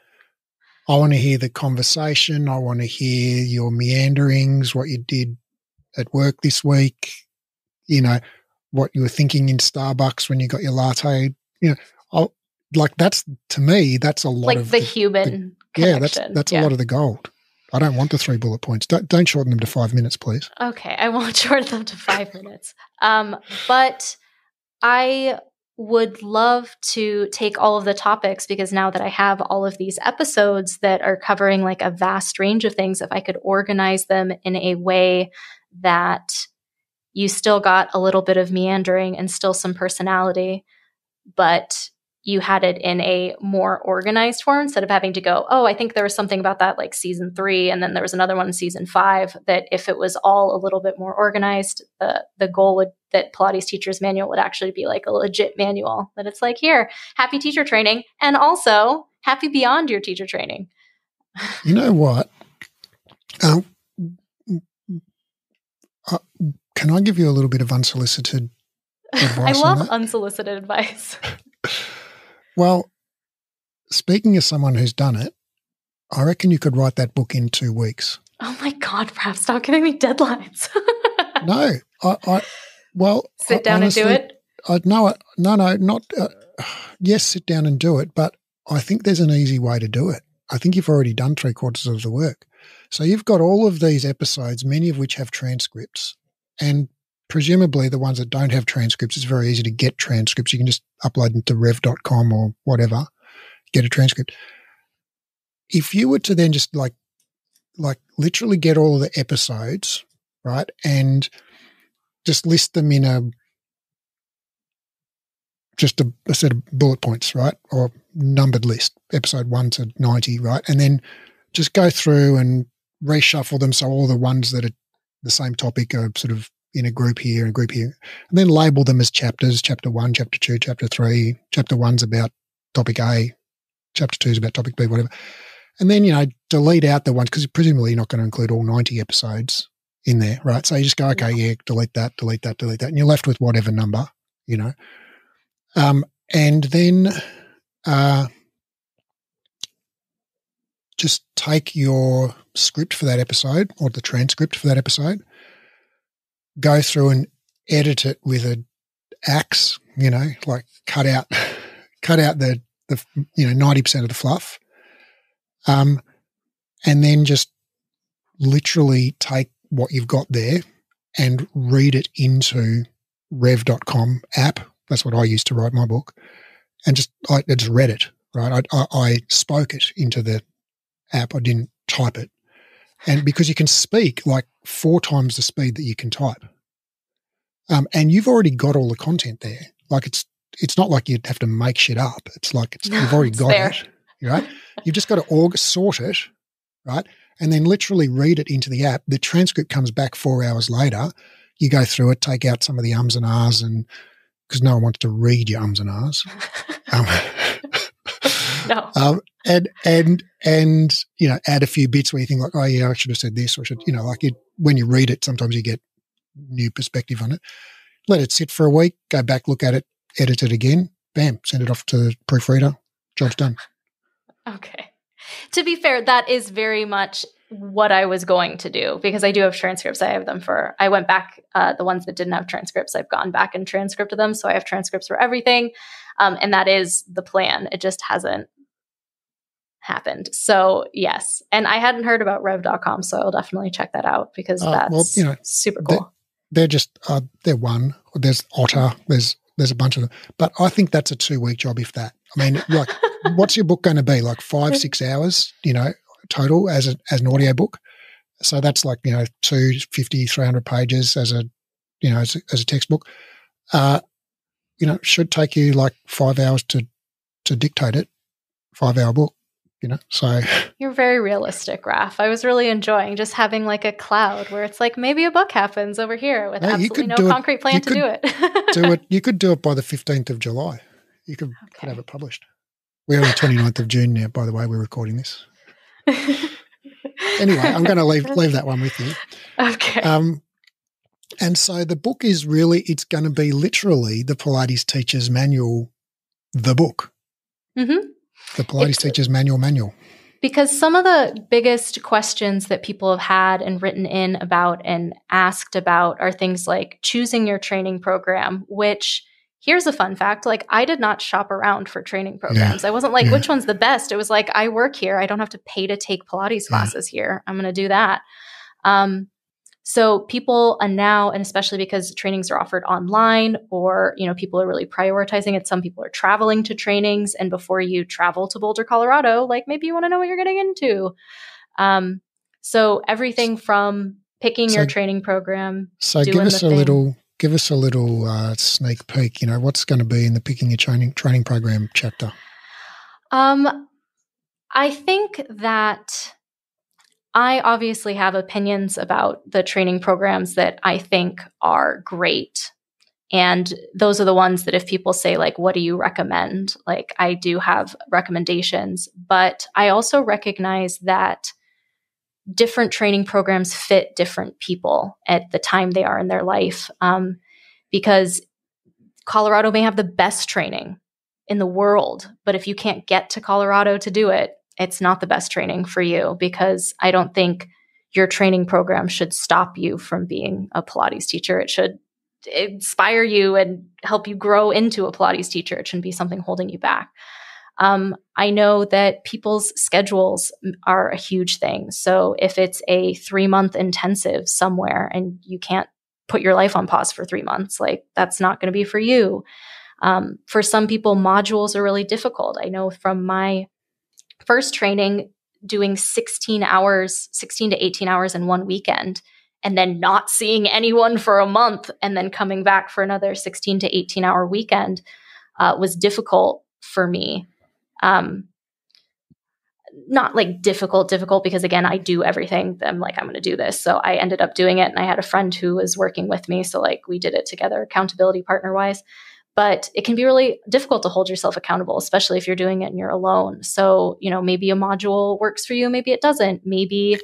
S1: I want to hear the conversation. I want to hear your meanderings, what you did at work this week, you know, what you were thinking in Starbucks when you got your latte, you know, I'll, like that's to me, that's a lot
S2: like
S1: of
S2: the, the human. The,
S1: yeah, that's that's yeah. a lot of the gold. I don't want the three bullet points. Don't don't shorten them to five minutes, please.
S2: Okay, I won't *laughs* shorten them to five minutes. Um, but I would love to take all of the topics because now that I have all of these episodes that are covering like a vast range of things, if I could organize them in a way that you still got a little bit of meandering and still some personality, but you had it in a more organized form instead of having to go, oh, I think there was something about that like season three, and then there was another one in season five. That if it was all a little bit more organized, the the goal would that Pilates teacher's manual would actually be like a legit manual. That it's like here, happy teacher training, and also happy beyond your teacher training.
S1: You know what? Um, uh, can I give you a little bit of unsolicited *laughs* advice?
S2: I love unsolicited advice. *laughs*
S1: Well, speaking as someone who's done it, I reckon you could write that book in two weeks.
S2: Oh my God, Raph, stop giving me deadlines. *laughs*
S1: no, I, I, well,
S2: sit down honestly, and do it.
S1: I no, no, no, not. Uh, yes, sit down and do it, but I think there's an easy way to do it. I think you've already done three quarters of the work. So you've got all of these episodes, many of which have transcripts, and presumably the ones that don't have transcripts, it's very easy to get transcripts. You can just upload them to rev.com or whatever, get a transcript. If you were to then just like, like literally get all the episodes, right, and just list them in a just a, a, set of bullet points, right, or numbered list, episode one to ninety, right, and then just go through and reshuffle them so all the ones that are the same topic are sort of in a group here and a group here, and then label them as chapters chapter one, chapter two, chapter three. Chapter one's about topic A, chapter two is about topic B, whatever. And then, you know, delete out the ones because presumably you're not going to include all 90 episodes in there, right? So you just go, okay, yeah, delete that, delete that, delete that. And you're left with whatever number, you know. Um, and then uh, just take your script for that episode or the transcript for that episode go through and edit it with an axe, you know, like cut out, *laughs* cut out the, the, you know, 90% of the fluff. Um, and then just literally take what you've got there and read it into rev.com app. That's what I used to write my book. And just, I, I just read it, right? I, I, I spoke it into the app. I didn't type it and because you can speak like four times the speed that you can type. Um, and you've already got all the content there. Like it's it's not like you'd have to make shit up. It's like it's, no, you've already got there. it, right? You've just got to org- sort it, right? And then literally read it into the app. The transcript comes back four hours later. You go through it, take out some of the ums and ahs, and because no one wants to read your ums and ahs. *laughs* Um,
S2: no.
S1: Um, and and and you know, add a few bits where you think like, oh yeah, I should have said this, or should you know, like it, when you read it, sometimes you get new perspective on it. Let it sit for a week, go back, look at it, edit it again, bam, send it off to the proofreader. Job's done. *laughs*
S2: Okay. To be fair, that is very much what I was going to do because I do have transcripts. I have them for, I went back, uh, the ones that didn't have transcripts, I've gone back and transcripted them. So I have transcripts for everything. Um, and that is the plan. It just hasn't happened. So yes. And I hadn't heard about rev.com. So I'll definitely check that out because uh, that's well, you know, super cool.
S1: They're, they're just, uh, they're one. There's Otter. There's, there's a bunch of them. But I think that's a two week job, if that. I mean, like, *laughs* what's your book going to be? Like five, six hours, you know, total as, a, as an audio book. So that's like, you know, 250, 300 pages as a, you know, as a, as a textbook. Uh, you know, should take you like five hours to to dictate it, five hour book. You know, so *laughs*
S2: you're very realistic, Raph. I was really enjoying just having like a cloud where it's like maybe a book happens over here with absolutely no concrete plan to do it.
S1: do it. *laughs* You could do it by the fifteenth of July. You could, okay. could have it published. We're on the 29th of June now, by the way, we're recording this. *laughs* anyway, I'm going to leave leave that one with you.
S2: Okay.
S1: Um, and so the book is really, it's going to be literally the Pilates Teacher's Manual, the book.
S2: Mm-hmm.
S1: The Pilates it's, Teacher's Manual Manual.
S2: Because some of the biggest questions that people have had and written in about and asked about are things like choosing your training program, which here's a fun fact like i did not shop around for training programs yeah. i wasn't like yeah. which one's the best it was like i work here i don't have to pay to take pilates classes yeah. here i'm going to do that um, So people are now, and especially because trainings are offered online or, you know, people are really prioritizing it. Some people are traveling to trainings. And before you travel to Boulder, Colorado, like maybe you want to know what you're getting into. Um, so everything from picking so, your training program.
S1: So give us a thing. little, give us a little uh, sneak peek. You know, what's going to be in the picking your training training program chapter?
S2: Um, I think that I obviously have opinions about the training programs that I think are great. And those are the ones that if people say, like, what do you recommend? Like, I do have recommendations, but I also recognize that different training programs fit different people at the time they are in their life. Um, because Colorado may have the best training in the world, but if you can't get to Colorado to do it, it's not the best training for you because I don't think your training program should stop you from being a Pilates teacher. It should inspire you and help you grow into a Pilates teacher. It shouldn't be something holding you back. Um, I know that people's schedules are a huge thing. So if it's a three month intensive somewhere and you can't put your life on pause for three months, like that's not going to be for you. Um, for some people, modules are really difficult. I know from my first training doing 16 hours, 16 to 18 hours in one weekend, and then not seeing anyone for a month and then coming back for another 16 to 18 hour weekend uh, was difficult for me. Um, not like difficult, difficult because again, I do everything. I'm like, I'm going to do this. So I ended up doing it. And I had a friend who was working with me. So like we did it together, accountability partner wise but it can be really difficult to hold yourself accountable especially if you're doing it and you're alone. So you know maybe a module works for you maybe it doesn't. Maybe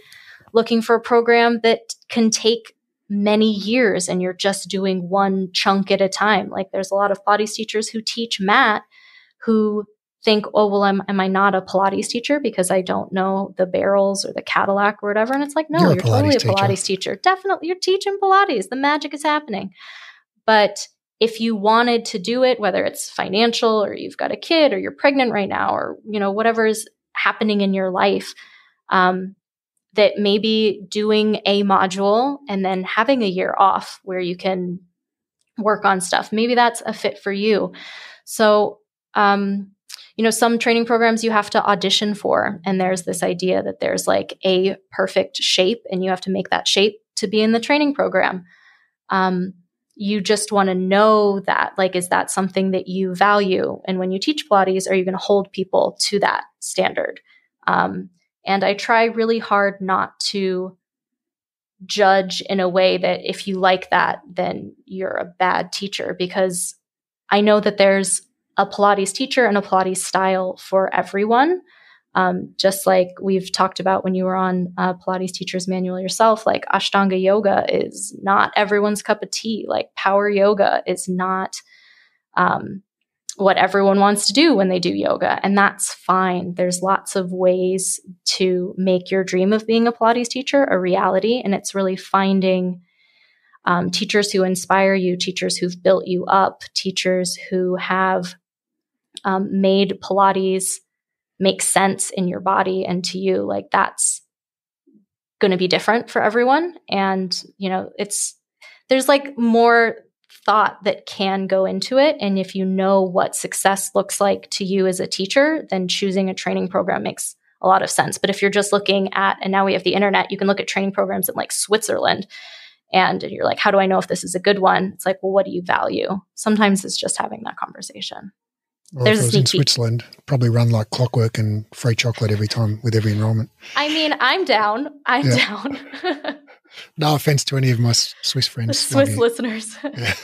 S2: looking for a program that can take many years and you're just doing one chunk at a time. Like there's a lot of pilates teachers who teach mat who think oh well am, am i not a pilates teacher because i don't know the barrels or the cadillac or whatever? And it's like no you're, you're totally a pilates teacher. teacher. Definitely you're teaching pilates. The magic is happening. But if you wanted to do it, whether it's financial or you've got a kid or you're pregnant right now or, you know, whatever is happening in your life, um, that maybe doing a module and then having a year off where you can work on stuff, maybe that's a fit for you. So, um, you know, some training programs you have to audition for, and there's this idea that there's like a perfect shape, and you have to make that shape to be in the training program. Um, you just want to know that like is that something that you value? And when you teach pilates are you going to hold people to that standard? Um, and i try really hard not to judge in a way that if you like that then you're a bad teacher because i know that there's a pilates teacher and a pilates style for everyone um, just like we've talked about when you were on uh, Pilates Teacher's Manual yourself, like Ashtanga yoga is not everyone's cup of tea. Like power yoga is not um, what everyone wants to do when they do yoga. And that's fine. There's lots of ways to make your dream of being a Pilates teacher a reality. And it's really finding um, teachers who inspire you, teachers who've built you up, teachers who have um, made Pilates makes sense in your body and to you like that's going to be different for everyone. And you know it's there's like more thought that can go into it. And if you know what success looks like to you as a teacher then choosing a training program makes a lot of sense. But if you're just looking at and now we have the internet you can look at training programs in like Switzerland and you're like how do I know if this is a good one? It's like well what do you value? Sometimes it's just having that conversation
S1: or There's if it was in Switzerland, probably run like clockwork and free chocolate every time with every enrollment.
S2: I mean, I'm down. I'm yeah. down. *laughs*
S1: no offense to any of my Swiss friends,
S2: Swiss listeners. *laughs*
S1: yeah.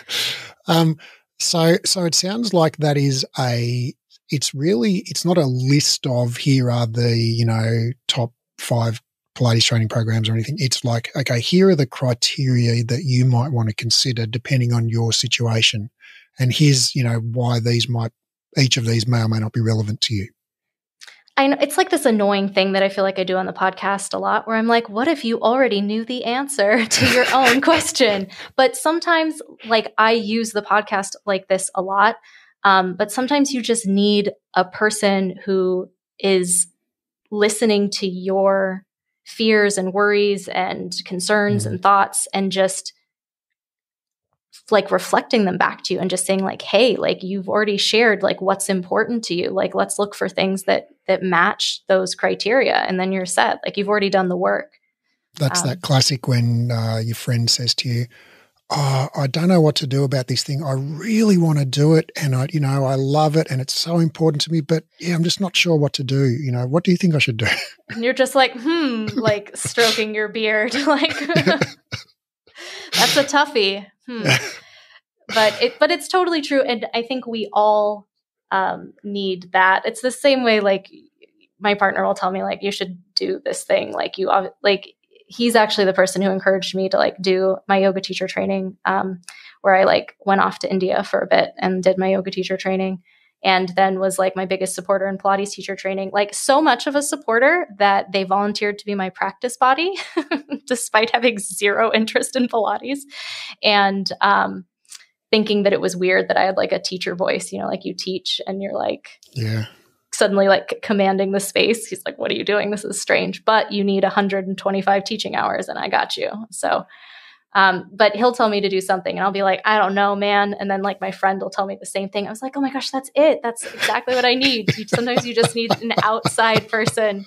S1: Um, so, so it sounds like that is a. It's really. It's not a list of here are the you know top five Pilates training programs or anything. It's like okay, here are the criteria that you might want to consider depending on your situation, and here's you know why these might each of these may or may not be relevant to you.
S2: I know it's like this annoying thing that I feel like I do on the podcast a lot where I'm like, what if you already knew the answer *laughs* to your own *laughs* question? But sometimes, like, I use the podcast like this a lot. Um, but sometimes you just need a person who is listening to your fears and worries and concerns mm-hmm. and thoughts and just like reflecting them back to you and just saying like hey like you've already shared like what's important to you like let's look for things that that match those criteria and then you're set like you've already done the work
S1: that's um, that classic when uh, your friend says to you oh, I don't know what to do about this thing. I really want to do it, and I, you know, I love it, and it's so important to me. But yeah, I'm just not sure what to do. You know, what do you think I should do? *laughs*
S2: And you're just like, hmm, like stroking your beard, *laughs* like *laughs* that's a toughie. Hmm. *laughs* but it, but it's totally true, and I think we all um, need that. It's the same way, like my partner will tell me, like you should do this thing, like you, like he's actually the person who encouraged me to like do my yoga teacher training um, where i like went off to india for a bit and did my yoga teacher training and then was like my biggest supporter in pilates teacher training like so much of a supporter that they volunteered to be my practice body *laughs* despite having zero interest in pilates and um, thinking that it was weird that i had like a teacher voice you know like you teach and you're like
S1: yeah
S2: suddenly like commanding the space. He's like, "What are you doing? This is strange." But you need 125 teaching hours, and I got you. So, um, but he'll tell me to do something, and I'll be like, "I don't know, man." And then like my friend will tell me the same thing. I was like, "Oh my gosh, that's it. That's exactly what I need." You, sometimes you just need an outside person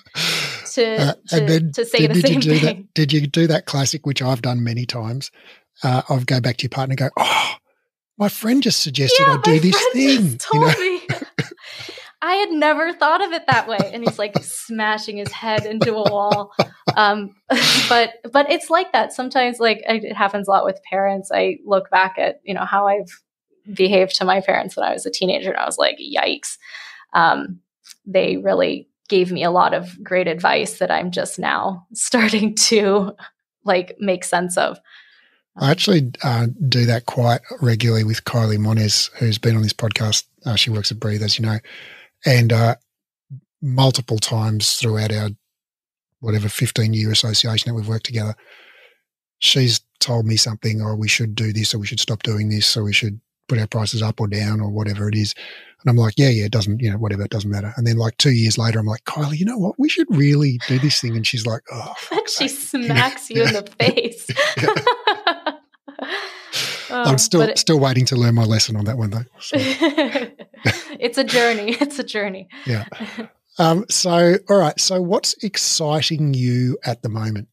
S2: to uh, to, then, to, say the did same
S1: you
S2: thing.
S1: That, did you do that classic, which I've done many times? Uh, I'll go back to your partner and go, "Oh." My friend just suggested yeah, I do this thing.
S2: told you know? I had never thought of it that way. And he's like smashing his head into a wall. Um, *laughs* but but it's like that. Sometimes like it happens a lot with parents. I look back at, you know, how I've behaved to my parents when I was a teenager and I was like, yikes. Um, they really gave me a lot of great advice that I'm just now starting *laughs* to like make sense of.
S1: I actually uh, do that quite regularly with Kylie Moniz, who's been on this podcast. Uh, she works at Breathe, as you know and uh, multiple times throughout our whatever 15 year association that we've worked together, she's told me something, or oh, we should do this, or we should stop doing this, or we should put our prices up or down, or whatever it is. And I'm like, yeah, yeah, it doesn't, you know, whatever, it doesn't matter. And then like two years later, I'm like, Kylie, you know what? We should really do this thing. And she's like, oh, *laughs*
S2: she *laughs* smacks you in the face. *laughs*
S1: Oh, I'm still it, still waiting to learn my lesson on that one though. *laughs* So.
S2: it's a journey. *laughs* It's a journey.
S1: Yeah. *laughs* Um, so, all right. So, what's exciting you at the moment?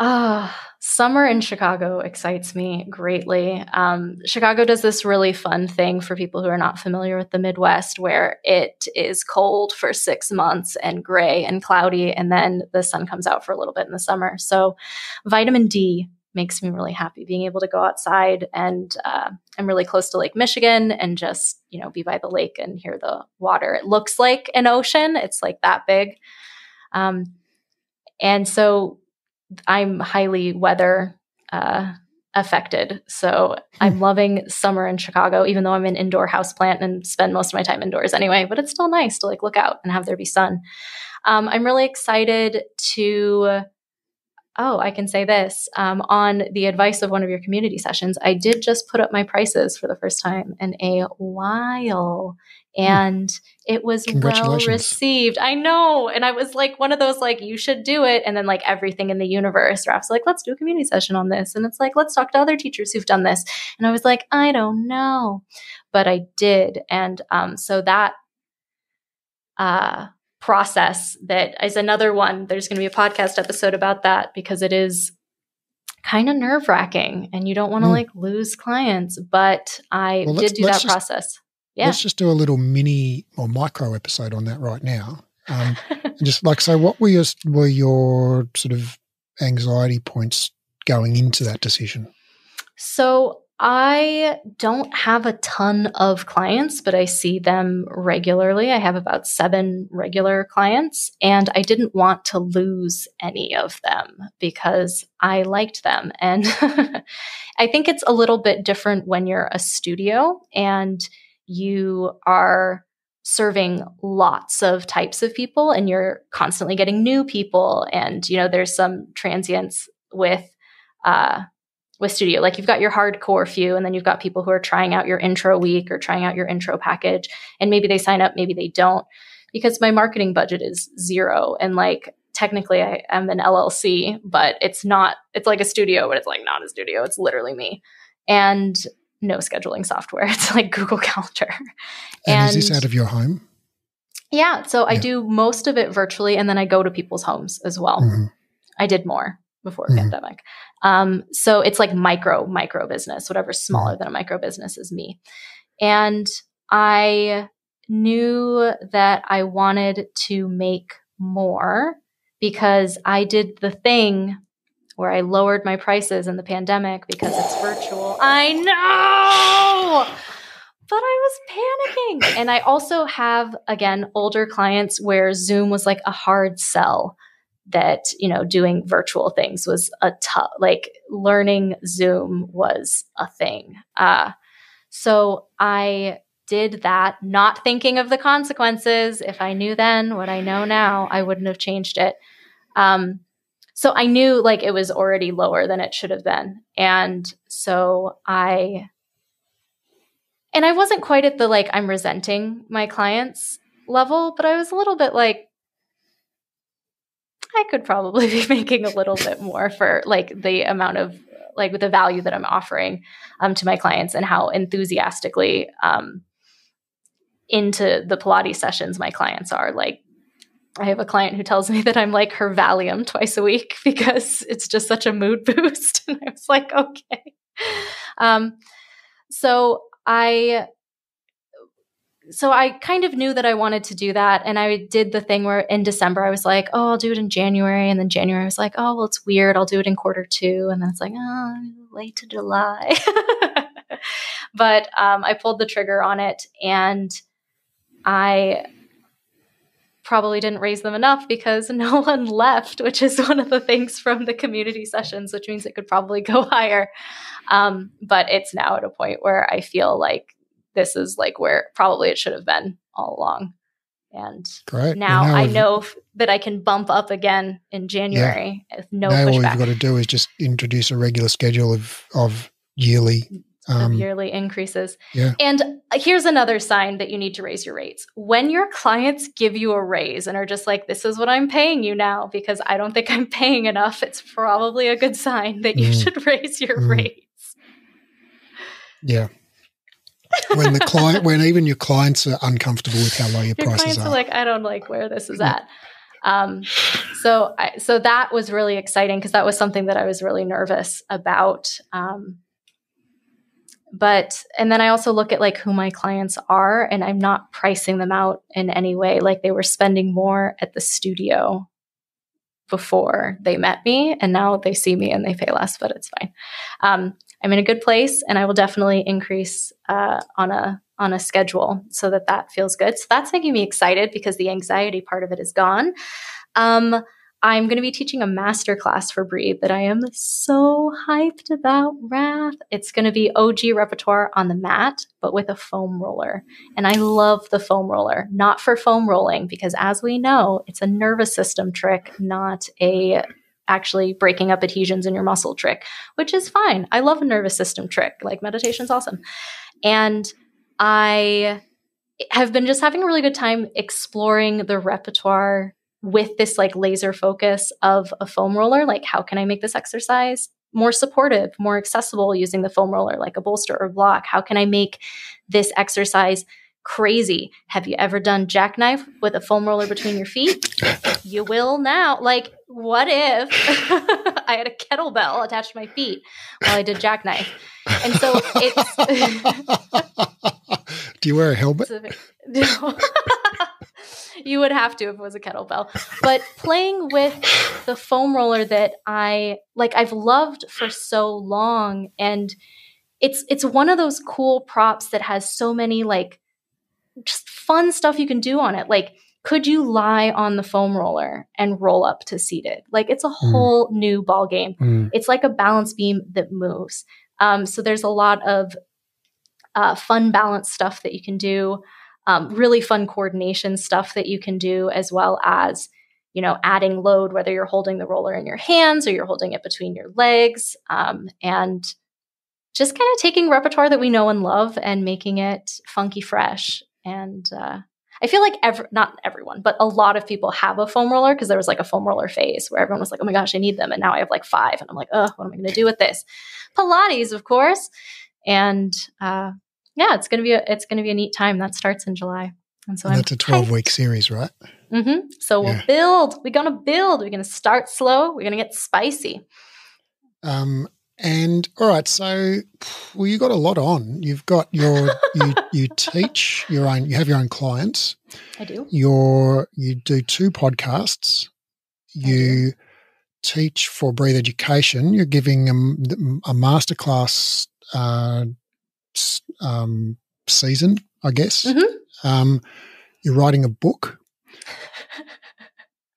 S2: Ah, uh, summer in Chicago excites me greatly. Um, Chicago does this really fun thing for people who are not familiar with the Midwest, where it is cold for six months and gray and cloudy, and then the sun comes out for a little bit in the summer. So, vitamin D makes me really happy being able to go outside and uh, i'm really close to lake michigan and just you know be by the lake and hear the water. It looks like an ocean. It's like that big. Um, and so i'm highly weather uh, affected. So i'm hmm. loving summer in chicago even though i'm an indoor house plant and spend most of my time indoors anyway but it's still nice to like look out and have there be sun. Um, i'm really excited to oh, I can say this um, on the advice of one of your community sessions. I did just put up my prices for the first time in a while. Hmm. And it was well received. I know. And I was like one of those, like, you should do it. And then, like, everything in the universe, Raph's like, let's do a community session on this. And it's like, let's talk to other teachers who've done this. And I was like, I don't know. But I did. And um, so that uh, process that is another one. There's going to be a podcast episode about that because it is kind of nerve wracking and you don't want to mm. like lose clients. But I well, did do that just, process. Yeah.
S1: Let's just do a little mini or micro episode on that right now. Um, *laughs* just like, so what were your, were your sort of anxiety points going into that decision?
S2: So I don't have a ton of clients, but I see them regularly. I have about seven regular clients, and I didn't want to lose any of them because I liked them. *laughs* And I think it's a little bit different when you're a studio and you are serving lots of types of people and you're constantly getting new people. And, you know, there's some transients with, uh, with studio like you've got your hardcore few and then you've got people who are trying out your intro week or trying out your intro package and maybe they sign up maybe they don't because my marketing budget is zero and like technically I am an LLC, but it's not, it's like a studio, but it's like not a studio. It's literally me. And no scheduling software. *laughs* It's like Google Calendar.
S1: And, and is this out of your home?
S2: Yeah. So yeah. I do most of it virtually and then I go to people's homes as well. Mm-hmm. I did more before mm-hmm. pandemic. Um, so it's like micro, micro business, whatever smaller mm-hmm. than a micro business is me. And I knew that I wanted to make more because I did the thing where I lowered my prices in the pandemic because it's virtual. I know. But I was panicking. And I also have, again, older clients where Zoom was like a hard sell that, you know, doing virtual things was a tough, like learning Zoom was a thing. Uh, so I did that, not thinking of the consequences. If I knew then what I know now, I wouldn't have changed it. Um, so I knew like it was already lower than it should have been. And so I, and I wasn't quite at the like, I'm resenting my clients level, but I was a little bit like, I could probably *laughs* be making a little bit more for like the amount of like with the value that I'm offering um, to my clients and how enthusiastically um, into the Pilates sessions my clients are. Like, I have a client who tells me *laughs* that I'm like her Valium twice a week *laughs* because it's just such a mood boost. and I was like, okay. Um, so I so I kind of knew that I wanted to do that. And I did the thing where in December I was like, oh, I'll do it in January. And then January I was like, oh, well, it's weird. I'll do it in quarter two. And then it's like, oh, late to July. *laughs* but um, I pulled the trigger on it and I probably didn't raise them enough because *laughs* no one left, which is one of the things from the community sessions, which means it could probably go *laughs* higher. Um, but it's now at a point where I feel like this is like where probably it should have been all along. And Great. now, now I know that I can bump up again in January yeah. no now
S1: pushback. all you've got to do is just introduce a regular schedule of of yearly
S2: um, yearly increases.
S1: Yeah.
S2: And here's another sign that you need to raise your rates. When your clients give you a raise and are just like, this is what I'm paying you now because I don't think I'm *laughs* paying enough, it's probably a good sign that you mm. should *laughs* raise your mm. rates.
S1: Yeah. When the client, when even your clients are uncomfortable with how low your, your prices are.
S2: are like, I don't like where this is at. Um, so, I, so that was really exciting because that was something that I was really nervous about. Um, but and then i also look at like who my clients are and i'm not pricing them out in any way like they were spending more at the studio before they met me and now they see me and they pay less but it's fine um, i'm in a good place and i will definitely increase uh, on a on a schedule so that that feels good so that's making me excited because the anxiety part of it is gone um, I'm going to be teaching a master class for Breathe that I am so hyped about, Raph. It's going to be OG repertoire on the mat, but with a foam roller. And I love the foam roller, not for foam rolling, because as we know, it's a nervous system trick, not a actually breaking up adhesions in your muscle trick, which is fine. I love a nervous system trick. Like meditation's awesome. And I have been just having a really good time exploring the repertoire with this like laser focus of a foam roller like how can i make this exercise more supportive more accessible using the foam roller like a bolster or block how can i make this exercise crazy. Have you ever done jackknife with a foam roller between your feet? You will now. Like what if *laughs* i had a kettlebell attached to my feet while i did jackknife? And so it's *laughs*
S1: do you wear a helmet? *laughs*
S2: You would have to if it was a kettlebell. But playing with the foam roller that I like I've loved for so long and it's it's one of those cool props that has so many like just fun stuff you can do on it. Like could you lie on the foam roller and roll up to seated? Like it's a mm. whole new ball game. Mm. It's like a balance beam that moves. Um, so there's a lot of uh, fun balance stuff that you can do um, really fun coordination stuff that you can do, as well as you know adding load, whether you're holding the roller in your hands or you're holding it between your legs, um, and just kind of taking repertoire that we know and love and making it funky fresh. And uh, I feel like every, not everyone, but a lot of people have a foam roller because there was like a foam roller phase where everyone was like, oh my gosh, I need them. And now I have like five. And I'm like, oh, what am I going to do with this? Pilates, of course. And uh, yeah, it's going to be a, it's going to be a neat time. That starts in July.
S1: And so and that's a 12 week series, right?
S2: Mm-hmm. So we'll build. We're going to build. We're going to start slow. We're going to get spicy.
S1: Um, and all right, so well, you got a lot on. You've got your you *laughs* you teach your own. You have your own clients.
S2: I do.
S1: Your you do two podcasts. You teach for Breathe Education. You're giving a, a masterclass uh, um, season, I guess.
S2: Mm-hmm.
S1: Um, you're writing a book. *laughs*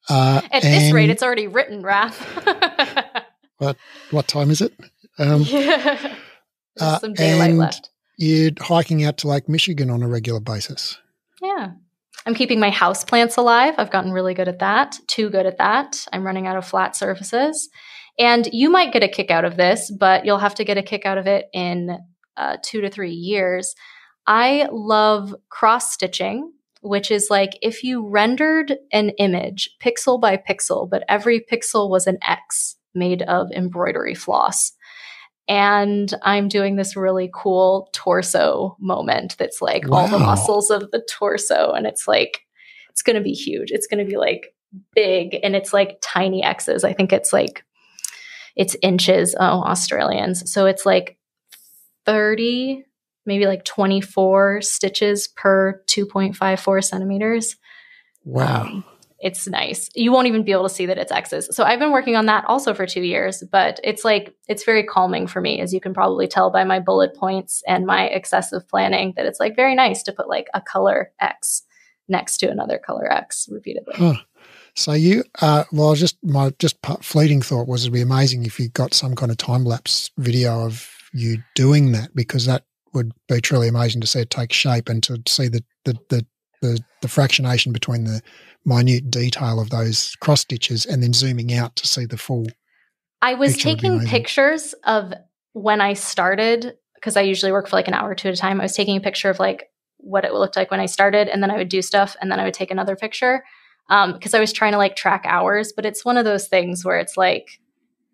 S2: Uh, At this rate, it's already written, Raph. *laughs*
S1: what what time is it? Um, *laughs*
S2: yeah. Uh, some daylight left.
S1: You're hiking out to Lake Michigan on a regular basis.
S2: Yeah. I'm keeping my house plants alive. I've gotten really good at that, too good at that. I'm running out of flat surfaces. And you might get a kick out of this, but you'll have to get a kick out of it in uh, two to three years. I love cross stitching, which is like if you rendered an image pixel by pixel, but every pixel was an X made of embroidery floss and I'm doing this really cool torso moment that's like wow. all the muscles of the torso. And it's like, it's going to be huge. It's going to be like big and it's like tiny X's. I think it's like, it's inches. Oh, Australians. So it's like 30, maybe like 24 stitches per 2.54 centimeters.
S1: Wow. Um,
S2: it's nice. You won't even be able to see that it's X's. So I've been working on that also for two years, but it's like, it's very calming for me, as you can probably tell by my bullet points and my excessive planning, that it's like very nice to put like a color X next to another color X repeatedly.
S1: Huh. So you, uh, well, just my just fleeting thought was it'd be amazing if you got some kind of time lapse video of you doing that because that would be truly amazing to see it take shape and to see the the the, the, the fractionation between the minute detail of those cross stitches and then zooming out to see the full.
S2: I was taking pictures of when I started because I usually work for like an hour or two at a time. I was taking a picture of like what it looked like when I started, and then I would do stuff, and then I would take another picture because um, I was trying to like track hours. But it's one of those things where it's like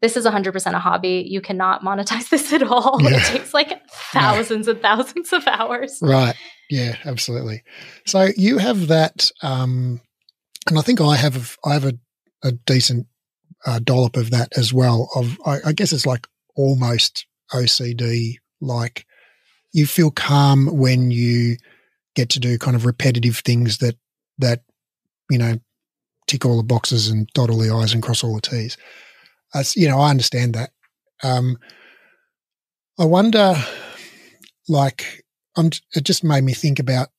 S2: this is 100% a hobby. You cannot monetize *laughs* this at all. Yeah. It takes like *laughs* thousands no. and thousands of hours.
S1: Right. Yeah, absolutely. So you have that um, and I think I have I have a, a decent uh, dollop of that as well. Of I, I guess it's like almost OCD. Like you feel calm when you get to do kind of repetitive things that that you know tick all the boxes and dot all the i's and cross all the t's. You know, I understand that. Um, I wonder, like, I'm, it just made me think about.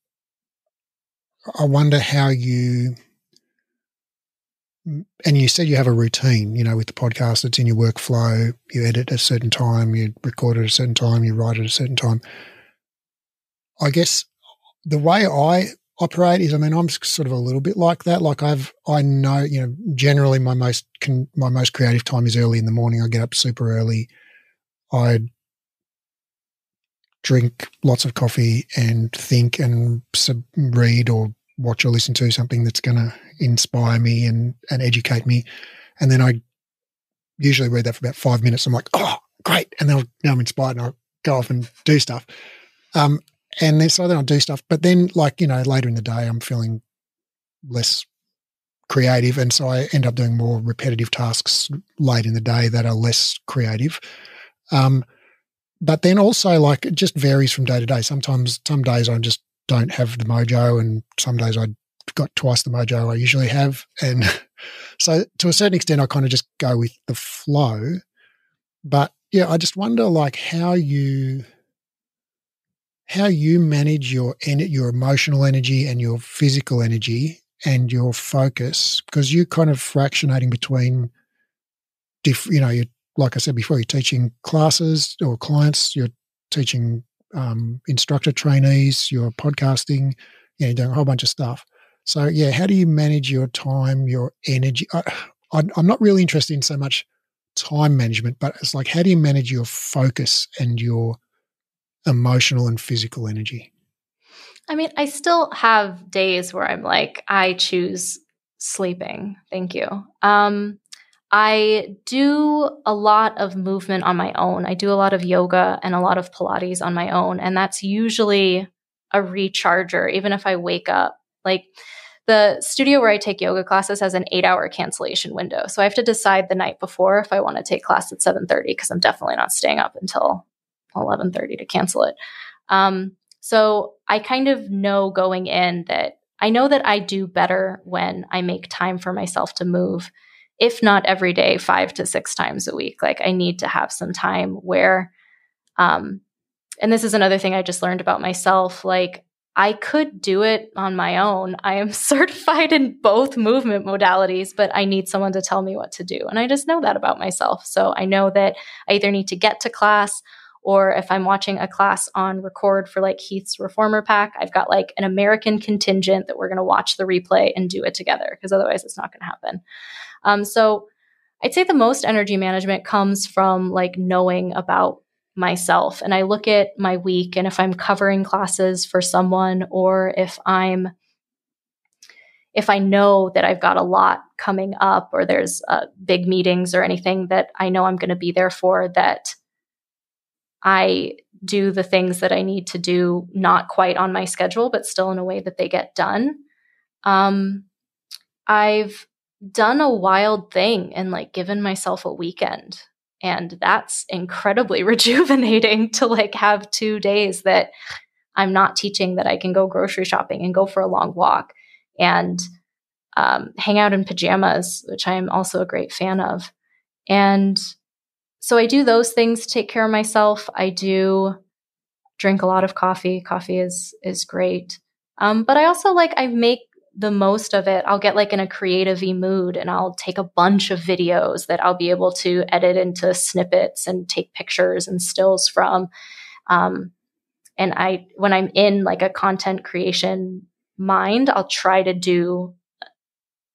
S1: I wonder how you and you said you have a routine, you know, with the podcast, it's in your workflow. You edit at a certain time, you record at a certain time, you write at a certain time. I guess the way I operate is, I mean, I'm sort of a little bit like that. Like I've, I know, you know, generally my most, con, my most creative time is early in the morning. I get up super early. I drink lots of coffee and think and read or watch or listen to something that's going to inspire me and, and educate me. And then I usually read that for about five minutes. I'm like, oh, great. And then I'll, now I'm inspired and I'll go off and do stuff. Um, and then so then I'll do stuff. But then, like, you know, later in the day, I'm feeling less creative. And so I end up doing more repetitive tasks late in the day that are less creative. Um, but then also, like, it just varies from day to day. Sometimes, some days I just don't have the mojo, and some days I got twice the mojo I usually have. And *laughs* so to a certain extent, I kind of just go with the flow. But yeah, I just wonder like how you how you manage your your emotional energy and your physical energy and your focus because you're kind of fractionating between diff, you know you like I said before you're teaching classes or clients you're teaching um, instructor trainees, you're podcasting, you know, you're doing a whole bunch of stuff. So yeah, how do you manage your time, your energy? I, I'm not really interested in so much time management, but it's like how do you manage your focus and your emotional and physical energy?
S2: I mean, I still have days where I'm like, I choose sleeping. Thank you. Um, I do a lot of movement on my own. I do a lot of yoga and a lot of Pilates on my own. And that's usually a recharger, even if I wake up. Like the studio where I take yoga classes has an eight hour cancellation window. So I have to decide the night before if I want to take class at 7.30 because I'm definitely not staying up until 11.30 to cancel it. Um, so I kind of know going in that I know that I do better when I make time for myself to move, if not every day, five to six times a week. Like I need to have some time where, um, and this is another thing I just learned about myself. Like I could do it on my own. I am *laughs* certified in both movement modalities, but I need someone to tell me what to do. And I just know that about myself. So I know that I either need to get to class or if I'm watching a class on record for like Heath's Reformer Pack, I've got like an American contingent that we're going to watch the replay and do it together because otherwise it's not going to happen. Um, so I'd say the most energy management comes from like knowing about myself. And I look at my week and if I'm covering classes for someone or if I'm if I know that I've got a lot coming up or there's uh, big meetings or anything that I know I'm going to be there for that I do the things that I need to do, not quite on my schedule, but still in a way that they get done. Um, I've done a wild thing and like given myself a weekend. And that's incredibly *laughs* rejuvenating to like have two days that I'm not teaching, that I can go grocery shopping and go for a long walk and um, hang out in pajamas, which I'm also a great fan of. And so I do those things to take care of myself. I do drink a lot of coffee. Coffee is is great. Um, but I also like I make the most of it. I'll get like in a creative mood and I'll take a bunch of videos that I'll be able to edit into snippets and take pictures and stills from. Um, and I, when I'm in like a content creation mind, I'll try to do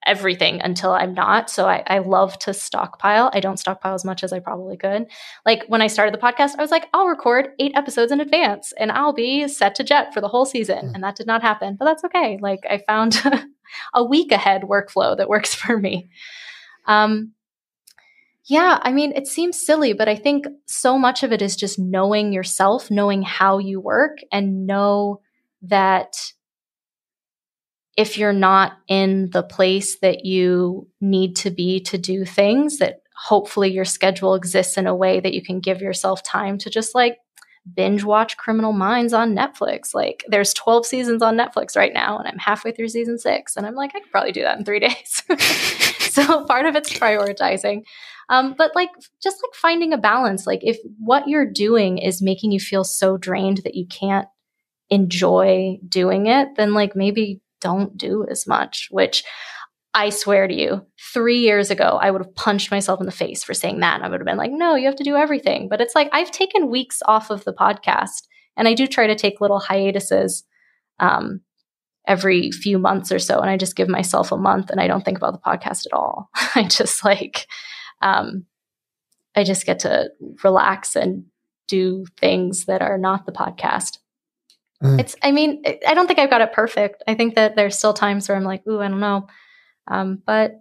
S2: everything until I'm not. So I, I, love to stockpile. I don't stockpile as much as I probably could. Like when I started the podcast, I was like, I'll record eight episodes in advance and I'll be set to jet for the whole season. Mm. And that did not happen, but that's okay. Like I found *laughs* a week ahead workflow that works *laughs* for me. Um, yeah, I mean, it seems silly, but I think so much of it is just knowing yourself, knowing how you work, and know that if you're not in the place that you need to be to do things, that hopefully your schedule exists in a way that you can give yourself time to just like binge watch Criminal Minds on Netflix. Like there's 12 seasons on Netflix right now, and I'm halfway through season six, and I'm like, I could probably do that in three *laughs* days. so part of it's prioritizing. Um, but like just like finding a balance. Like if what you're doing is making you feel so drained that you can't enjoy doing it, then like maybe don't do as much, which I swear to you, three years ago, I would have punched myself in the face for saying that. And I would have been like, no, you have to do everything. But it's like I've taken weeks off of the podcast and I do try to take little hiatuses um, every few months or so. And I just give myself a month and I don't think about the podcast at all. *laughs* I just like, um, I just get to relax and do things that are not the podcast. Mm. It's, I mean, I don't think I've got it perfect. I think that there's still times where I'm like, ooh, I don't know. Um, but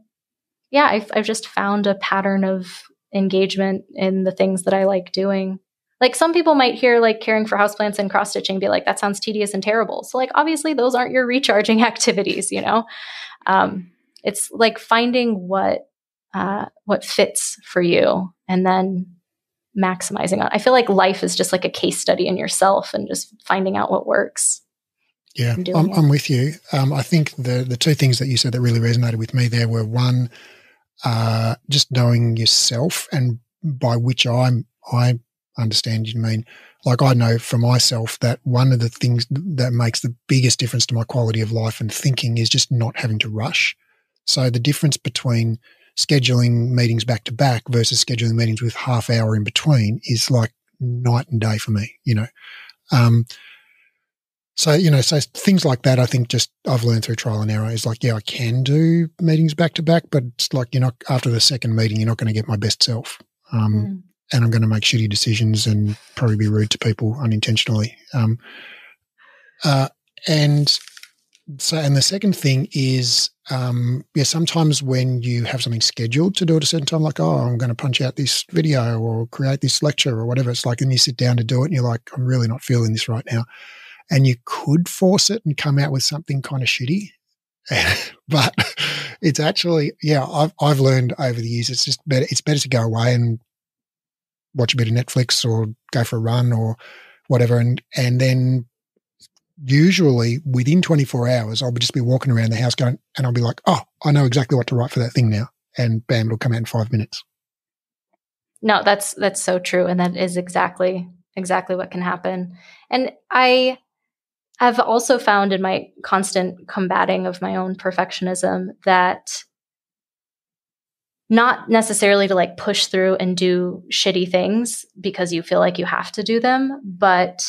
S2: yeah, I've, I've just found a pattern of engagement in the things that I like doing. Like some people might hear like caring for houseplants and cross stitching be like, that sounds tedious and terrible. So like, obviously those aren't your recharging *laughs* activities, you know? Um, it's like finding what, uh, what fits for you and then maximizing on. I feel like life is just like a case study in yourself and just finding out what works.
S1: Yeah, I'm, I'm, with you. Um, I think the the two things that you said that really resonated with me there were one, uh, just knowing yourself, and by which I'm I understand you mean like I know for myself that one of the things that makes the biggest difference to my quality of life and thinking is just not having to rush. So the difference between scheduling meetings back to back versus scheduling meetings with half hour in between is like night and day for me, you know. Um, so, you know, so things like that, I think just I've learned through trial and error is like, yeah, I can do meetings back to back, but it's like, you're not, after the second meeting, you're not going to get my best self. Um, mm. And I'm going to make shitty decisions and probably be rude to people unintentionally. Um, uh, and so, and the second thing is, um, yeah, sometimes when you have something scheduled to do at a certain time, like, oh, I'm going to punch out this video or create this lecture or whatever, it's like, and you sit down to do it and you're like, I'm really not feeling this right now. And you could force it and come out with something kind of shitty. *laughs* but it's actually, yeah, I've, I've learned over the years, it's just better, it's better to go away and watch a bit of Netflix or go for a run or whatever. And, and then usually within 24 hours, I'll just be walking around the house going, and I'll be like, oh, I know exactly what to write for that thing now. And bam, it'll come out in five minutes.
S2: No, that's that's so true. And that is exactly exactly what can happen. And I have also found in my constant combating of my own perfectionism that not necessarily to like push through and do shitty things because you feel like you have to do them, but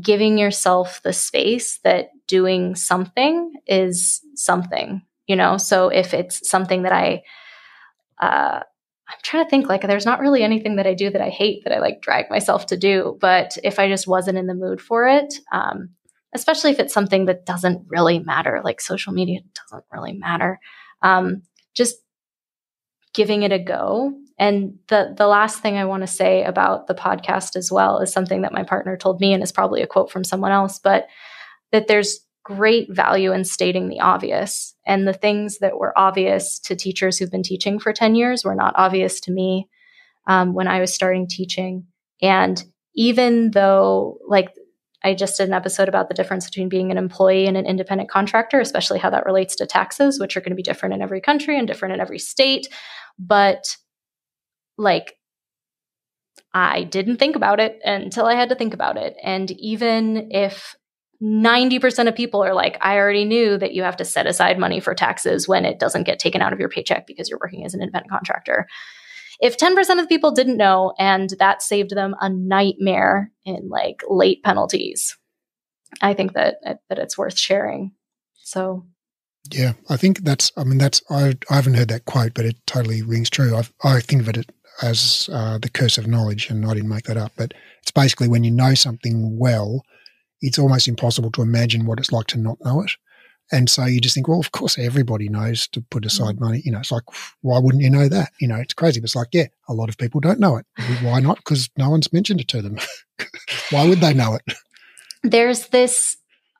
S2: giving yourself the space that doing something is something, you know? So if it's something that I, uh, I'm trying to think like there's not really anything that I do that I hate that I like drag myself to do. But if I just wasn't in the mood for it, um, especially if it's something that doesn't really matter, like social media doesn't really matter, um, just giving it a go and the the last thing I want to say about the podcast as well is something that my partner told me and is probably a quote from someone else, but that there's great value in stating the obvious. And the things that were obvious to teachers who've been teaching for 10 years were not obvious to me um, when I was starting teaching. And even though, like, I just did an episode about the difference between being an employee and an independent contractor, especially how that relates to taxes, which are going to be different in every country and different in every state. But like I didn't think about it until I had to think about it. And even if 90% of people are like, I already knew that you have to set aside money for taxes when it doesn't get taken out of your paycheck because you're working as an independent contractor. If 10% of people didn't know and that saved them a nightmare in like late penalties, I think that that it's worth sharing. So
S1: yeah, I think that's. I mean, that's. I, I haven't heard that quote, but it totally rings true. i I think of it as uh, the curse of knowledge, and I didn't make that up. But it's basically when you know something well, it's almost impossible to imagine what it's like to not know it. And so you just think, well, of course, everybody knows to put aside mm. money. You know, it's like, why wouldn't you know that? You know, it's crazy. But it's like, yeah, a lot of people don't know it. *sighs* Why not? Because no one's mentioned it to them. *laughs* why would they know it?
S2: There's this,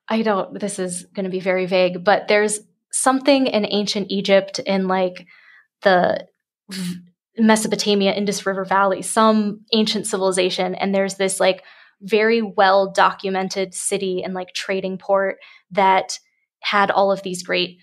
S2: I don't, this is going to be very vague, but there's something in ancient Egypt in like the Mesopotamia, Indus River Valley, some ancient civilization. And there's this like very well documented city and like trading port that had all of these great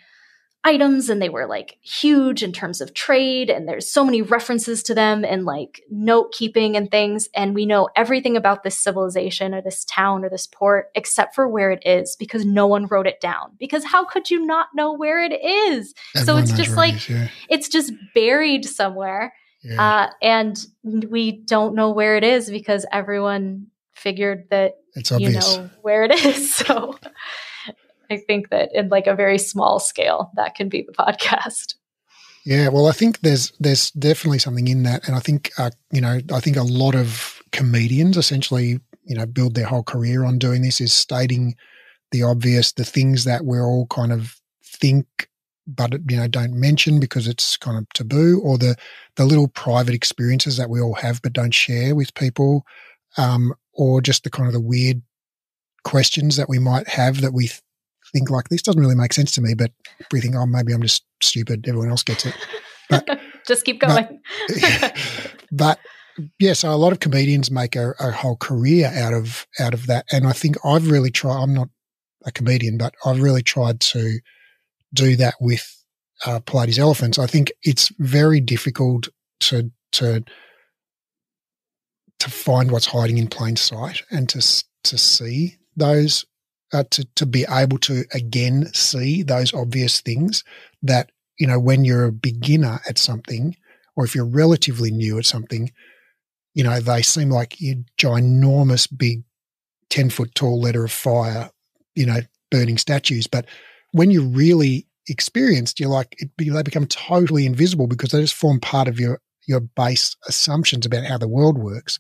S2: items and they were like huge in terms of trade and there's so many references to them and like note keeping and things and we know everything about this civilization or this town or this port except for where it is because no one wrote it down because how could you not know where it is Everyone so it's just like is, yeah. it's just buried somewhere yeah. uh, and we don't know where it is because everyone figured that it's you know where it is *laughs* so I think that in like a very small scale, that can be the podcast.
S1: Yeah, well, I think there's there's definitely something in that, and I think uh, you know I think a lot of comedians essentially you know build their whole career on doing this is stating the obvious, the things that we're all kind of think but you know don't mention because it's kind of taboo, or the the little private experiences that we all have but don't share with people, um, or just the kind of the weird questions that we might have that we think like this doesn't really make sense to me, but we think, oh, maybe I'm just stupid. Everyone else gets it.
S2: But *laughs* just keep going.
S1: But, *laughs* but, yeah, so a lot of comedians make a, a, whole career out of out of that, and I think I've really tried. I'm not a comedian, but I've really tried to do that with uh, Pilates elephants. I think it's very difficult to to to find what's hiding in plain sight and to to see those uh, to to be able to again see those obvious things that you know when you're a beginner at something or if you're relatively new at something you know they seem like you ginormous big 10 foot tall letter of fire you know burning statues. But when you're really experienced you're like it, they become totally invisible because they just form part of your your base assumptions about how the world works.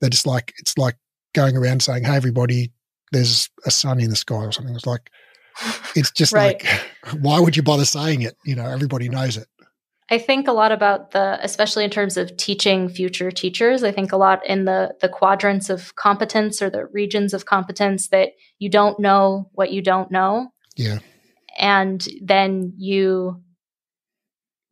S1: That it's like it's like going around saying hey everybody there's a sun in the sky or something. It's like, it's just *laughs*
S2: Right.
S1: like, why would you bother saying it? You know, everybody knows it.
S2: I think a lot about the, especially in terms of teaching future teachers. I think a lot in the the quadrants of competence or the regions of competence that you don't know what you don't know,
S1: Yeah.
S2: and then you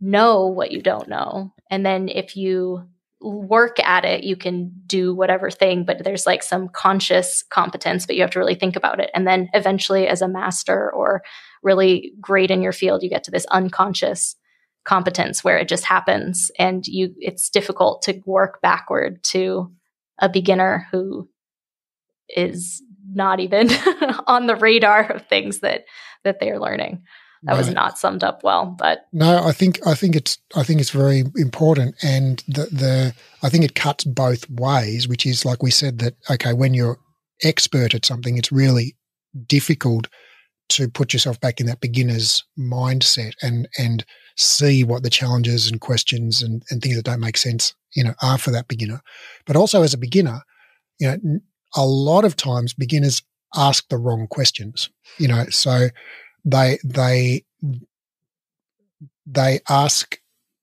S2: know what you don't know, and then if you work at it, you can do whatever thing. But there's like some conscious competence, but you have to really think about it, and then eventually, as a master or really great in your field, you get to this unconscious competence where it just happens and you it's difficult to work backward to a beginner who is not even *laughs* on the radar of things that that they're learning that was not summed up well but
S1: No, I think I think it's I think it's very important, and the the I think it cuts both ways, which is like we said that okay, when you're expert at something, it's really difficult to put yourself back in that beginner's mindset and and see what the challenges and questions and, and things that don't make sense you know are for that beginner. But also as a beginner you know a lot of times beginners ask the wrong questions you know so they they they ask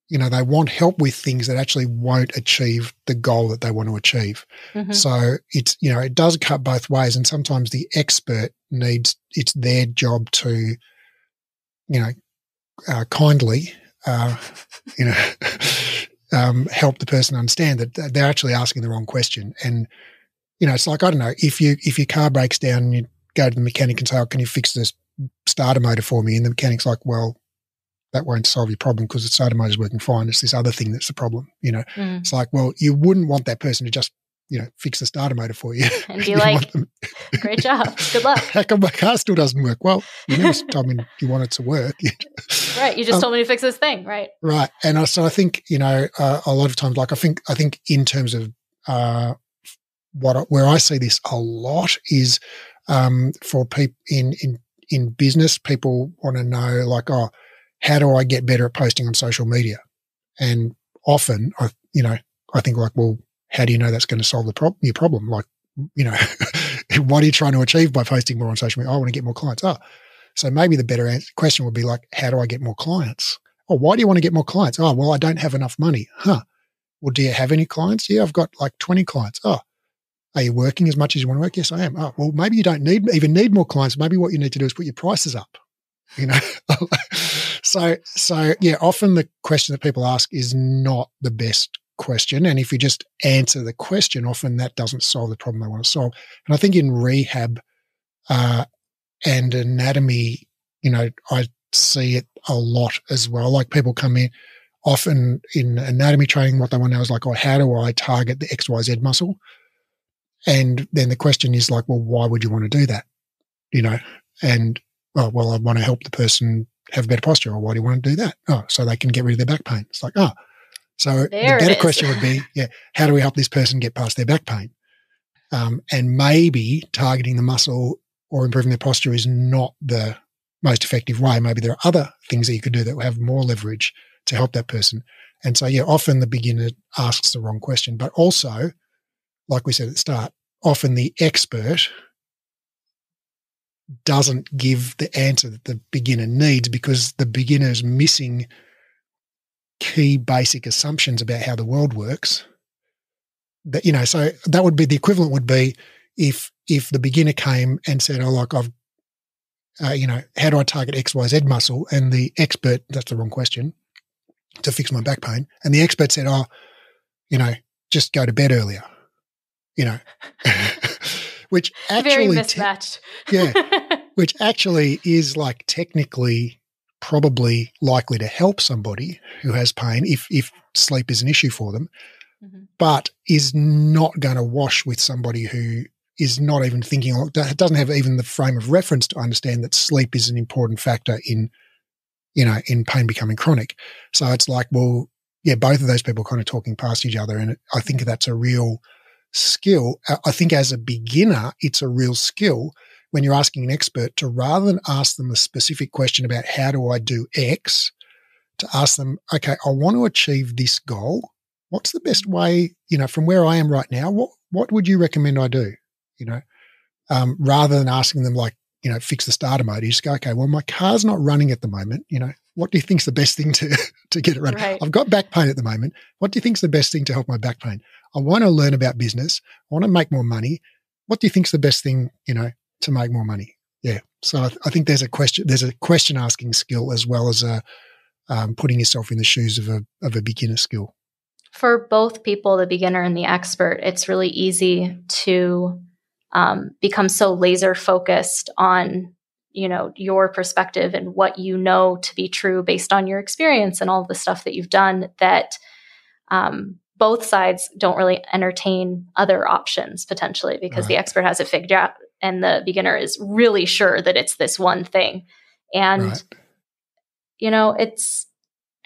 S1: you know they want help with things that actually won't achieve the goal that they want to achieve
S2: mhm.
S1: so it's you know it does cut both ways, and sometimes the expert needs it's their job to, you know, uh, kindly, uh, *laughs* you know, *laughs* um, help the person understand that they're actually asking the wrong question. And you know, it's like I don't know if you if your car breaks down and you go to the mechanic and say, "Oh, can you fix this starter motor for me?" and the mechanic's like, "Well." That won't solve your problem because the starter motor is working fine. It's this other thing that's the problem. You know,
S2: Mm.
S1: it's like, well, you wouldn't want that person to just, you know, fix the starter motor for you. *laughs*
S2: and be *laughs*
S1: You
S2: like *laughs* great job good luck
S1: How come my car still doesn't work? Well, you never told me you want it to work.
S2: right you just
S1: Um,
S2: told me to fix this thing right
S1: right. And I- so I think, you know, uh, a lot of times, like I think, I think in terms of uh, what, where I see this a lot is um, for people in, in, in business, people want to know like, oh, how do I get better at posting on social media? And often I, you know, I think like, well, how do you know that's going to solve the problem, your problem? Like, you know, *laughs* what are you trying to achieve by posting more on social media? "Oh, I want to get more clients. Oh, so maybe the better answer, question would be like, how do I get more clients? Oh, why do you want to get more clients? Oh, well, I don't have enough money. Huh. Well, do you have any clients? Yeah, I've got like 20 clients. Oh, are you working as much as you want to work? Yes, I am. Oh, well, maybe you don't need even need more clients. Maybe what you need to do is put your prices up. You know, *laughs* so so yeah. Often the question that people ask is not the best question, and if you just answer the question, often that doesn't solve the problem they want to solve. And I think in rehab uh, and anatomy, you know, I see it a lot as well. Like people come in often in anatomy training, what they want to know is like, oh, how do I target the XYZ muscle? And then the question is like, well, why would you want to do that? You know, and oh, well, I want to help the person have better posture. Or why do you want to do that? Oh, so they can get rid of their back pain. It's like, oh, so
S2: There
S1: the better question would be, yeah, how do we help this person get past their back pain? Um, and maybe targeting the muscle or improving their posture is not the most effective way. Maybe there are other things that you could do that will have more leverage to help that person. And so, yeah, often the beginner asks the wrong question, but also, like we said at the start, often the expert doesn't give the answer that the beginner needs because the beginner is missing key basic assumptions about how the world works. That you know, so that would be the equivalent would be if if the beginner came and said, "Oh, like I've, uh, you know, how do I target X Y Z muscle?" and the expert that's the wrong question to fix my back pain, and the expert said, "Oh, you know, just go to bed earlier," you know, *laughs* which
S2: very
S1: actually te- yeah, *laughs* which actually is like technically probably likely to help somebody who has pain if if sleep is an issue for them,
S2: Mhm.
S1: but is not going to wash with somebody who is not even thinking or doesn't have even the frame of reference to understand that sleep is an important factor in you know in pain becoming chronic. So it's like, well, yeah, both of those people kind of talking past each other, and I think that's a real skill. I- I think as a beginner, it's a real skill when you're asking an expert to rather than ask them a specific question about how do I do X, to ask them, okay, I want to achieve this goal. What's the best way, you know, from where I am right now? What what would you recommend I do? You know, um, rather than asking them like, you know, fix the starter motor, you just go, okay, well, my car's not running at the moment. You know, what do you think's the best thing to *laughs* to get it running? Right. I've got back pain at the moment. What do you think's the best thing to help my back pain? I want to learn about business. I want to make more money. What do you think's the best thing, you know, to make more money? Yeah. So I, th- I think there's a question. There's a question asking skill as well as a um, putting yourself in the shoes of a of a beginner skill.
S2: For both people, the beginner and the expert, it's really easy to um, become so laser focused on you know your perspective and what you know to be true based on your experience and all the stuff that you've done that um, both sides don't really entertain other options potentially because right. the expert has it figured out and the beginner is really sure that it's this one thing and right. you know it's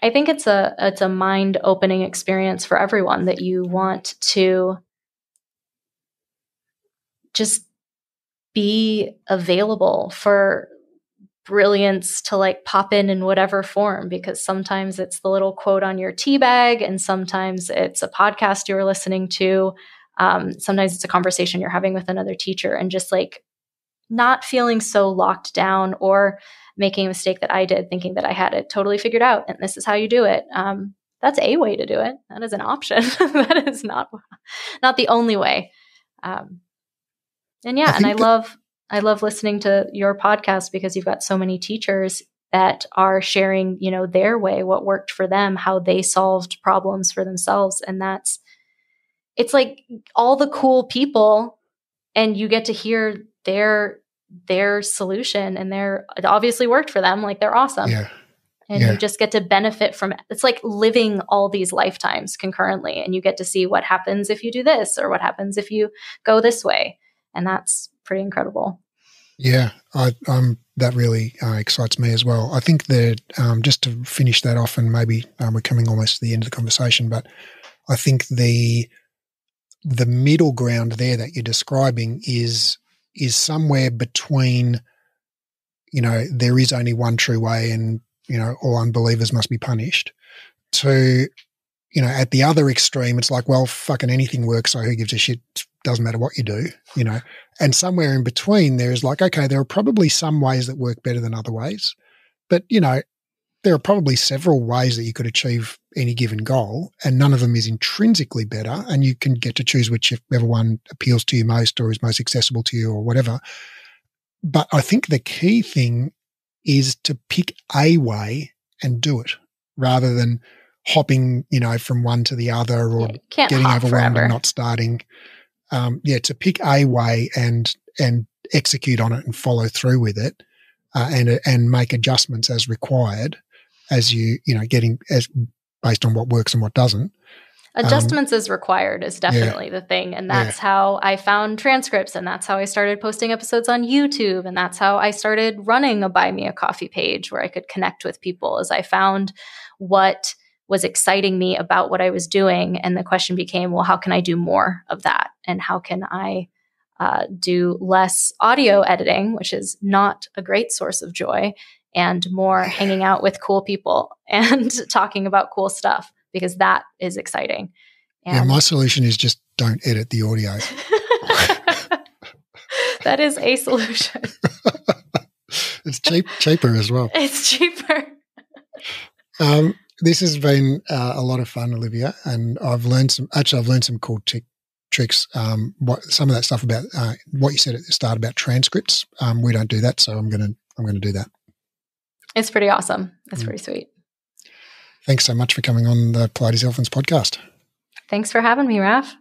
S2: i think it's a it's a mind opening experience for everyone that you want to just be available for brilliance to like pop in in whatever form because sometimes it's the little quote on your tea bag and sometimes it's a podcast you're listening to. Um, sometimes it's a conversation you're having with another teacher and just like not feeling so locked down or making a mistake that i did thinking that i had it totally figured out and this is how you do it. Um, that's a way to do it. That is an option. *laughs* That is not not the only way. Um, and yeah I and i love I love listening to your podcast because you've got so many teachers that are sharing, you know, their way, what worked for them, how they solved problems for themselves. And that's, it's like all the cool people and you get to hear their, their solution and their, it obviously worked for them. Like they're awesome.
S1: Yeah.
S2: And yeah. you just get to benefit from it. It's like living all these lifetimes concurrently. And you get to see what happens if you do this or what happens if you go this way. And that's pretty incredible.
S1: Yeah, I, um, that really uh, excites me as well. I think that um, just to finish that off, and maybe um, we're coming almost to the end of the conversation, but I think the the middle ground there that you're describing is is somewhere between, you know, there is only one true way, and you know, all unbelievers must be punished. To you know, at the other extreme, it's like, well, fucking anything works, so who gives a shit? Doesn't matter what you do, you know. And somewhere in between, there is like, okay, there are probably some ways that work better than other ways, but you know, there are probably several ways that you could achieve any given goal, and none of them is intrinsically better. And you can get to choose whichever one appeals to you most or is most accessible to you or whatever. But I think the key thing is to pick a way and do it rather than hopping, you know, from one to the other or
S2: yeah,
S1: getting overwhelmed
S2: forever.
S1: and not starting um, yeah, to pick a way and and execute on it and follow through with it, uh, and and make adjustments as required, as you you know getting as based on what works and what doesn't.
S2: Adjustments um, as required is definitely yeah, the thing, and that's yeah. how I found transcripts, and that's how I started posting episodes on YouTube, and that's how I started running a Buy Me a Coffee page where I could connect with people. As I found what was exciting me about what I was doing. And the question became, well, how can I do more of that? And how can I uh, do less audio editing, which is not a great source of joy, and more *laughs* hanging out with cool people and *laughs* talking about cool stuff because that is exciting.
S1: And yeah, my solution is just don't edit the audio. *laughs*
S2: that is a solution.
S1: it's cheap, cheaper as well.
S2: It's cheaper.
S1: Um, this has been uh, a lot of fun, Olivia, and I've learned some. Actually, I've learned some cool t- tricks. Um, what some of that stuff about uh, what you said at the start about transcripts. Um, we don't do that, so I'm gonna I'm gonna do that.
S2: It's pretty awesome. That's mm. pretty sweet.
S1: Thanks so much for coming on the Pilates Elephants podcast.
S2: Thanks for having me, Raph.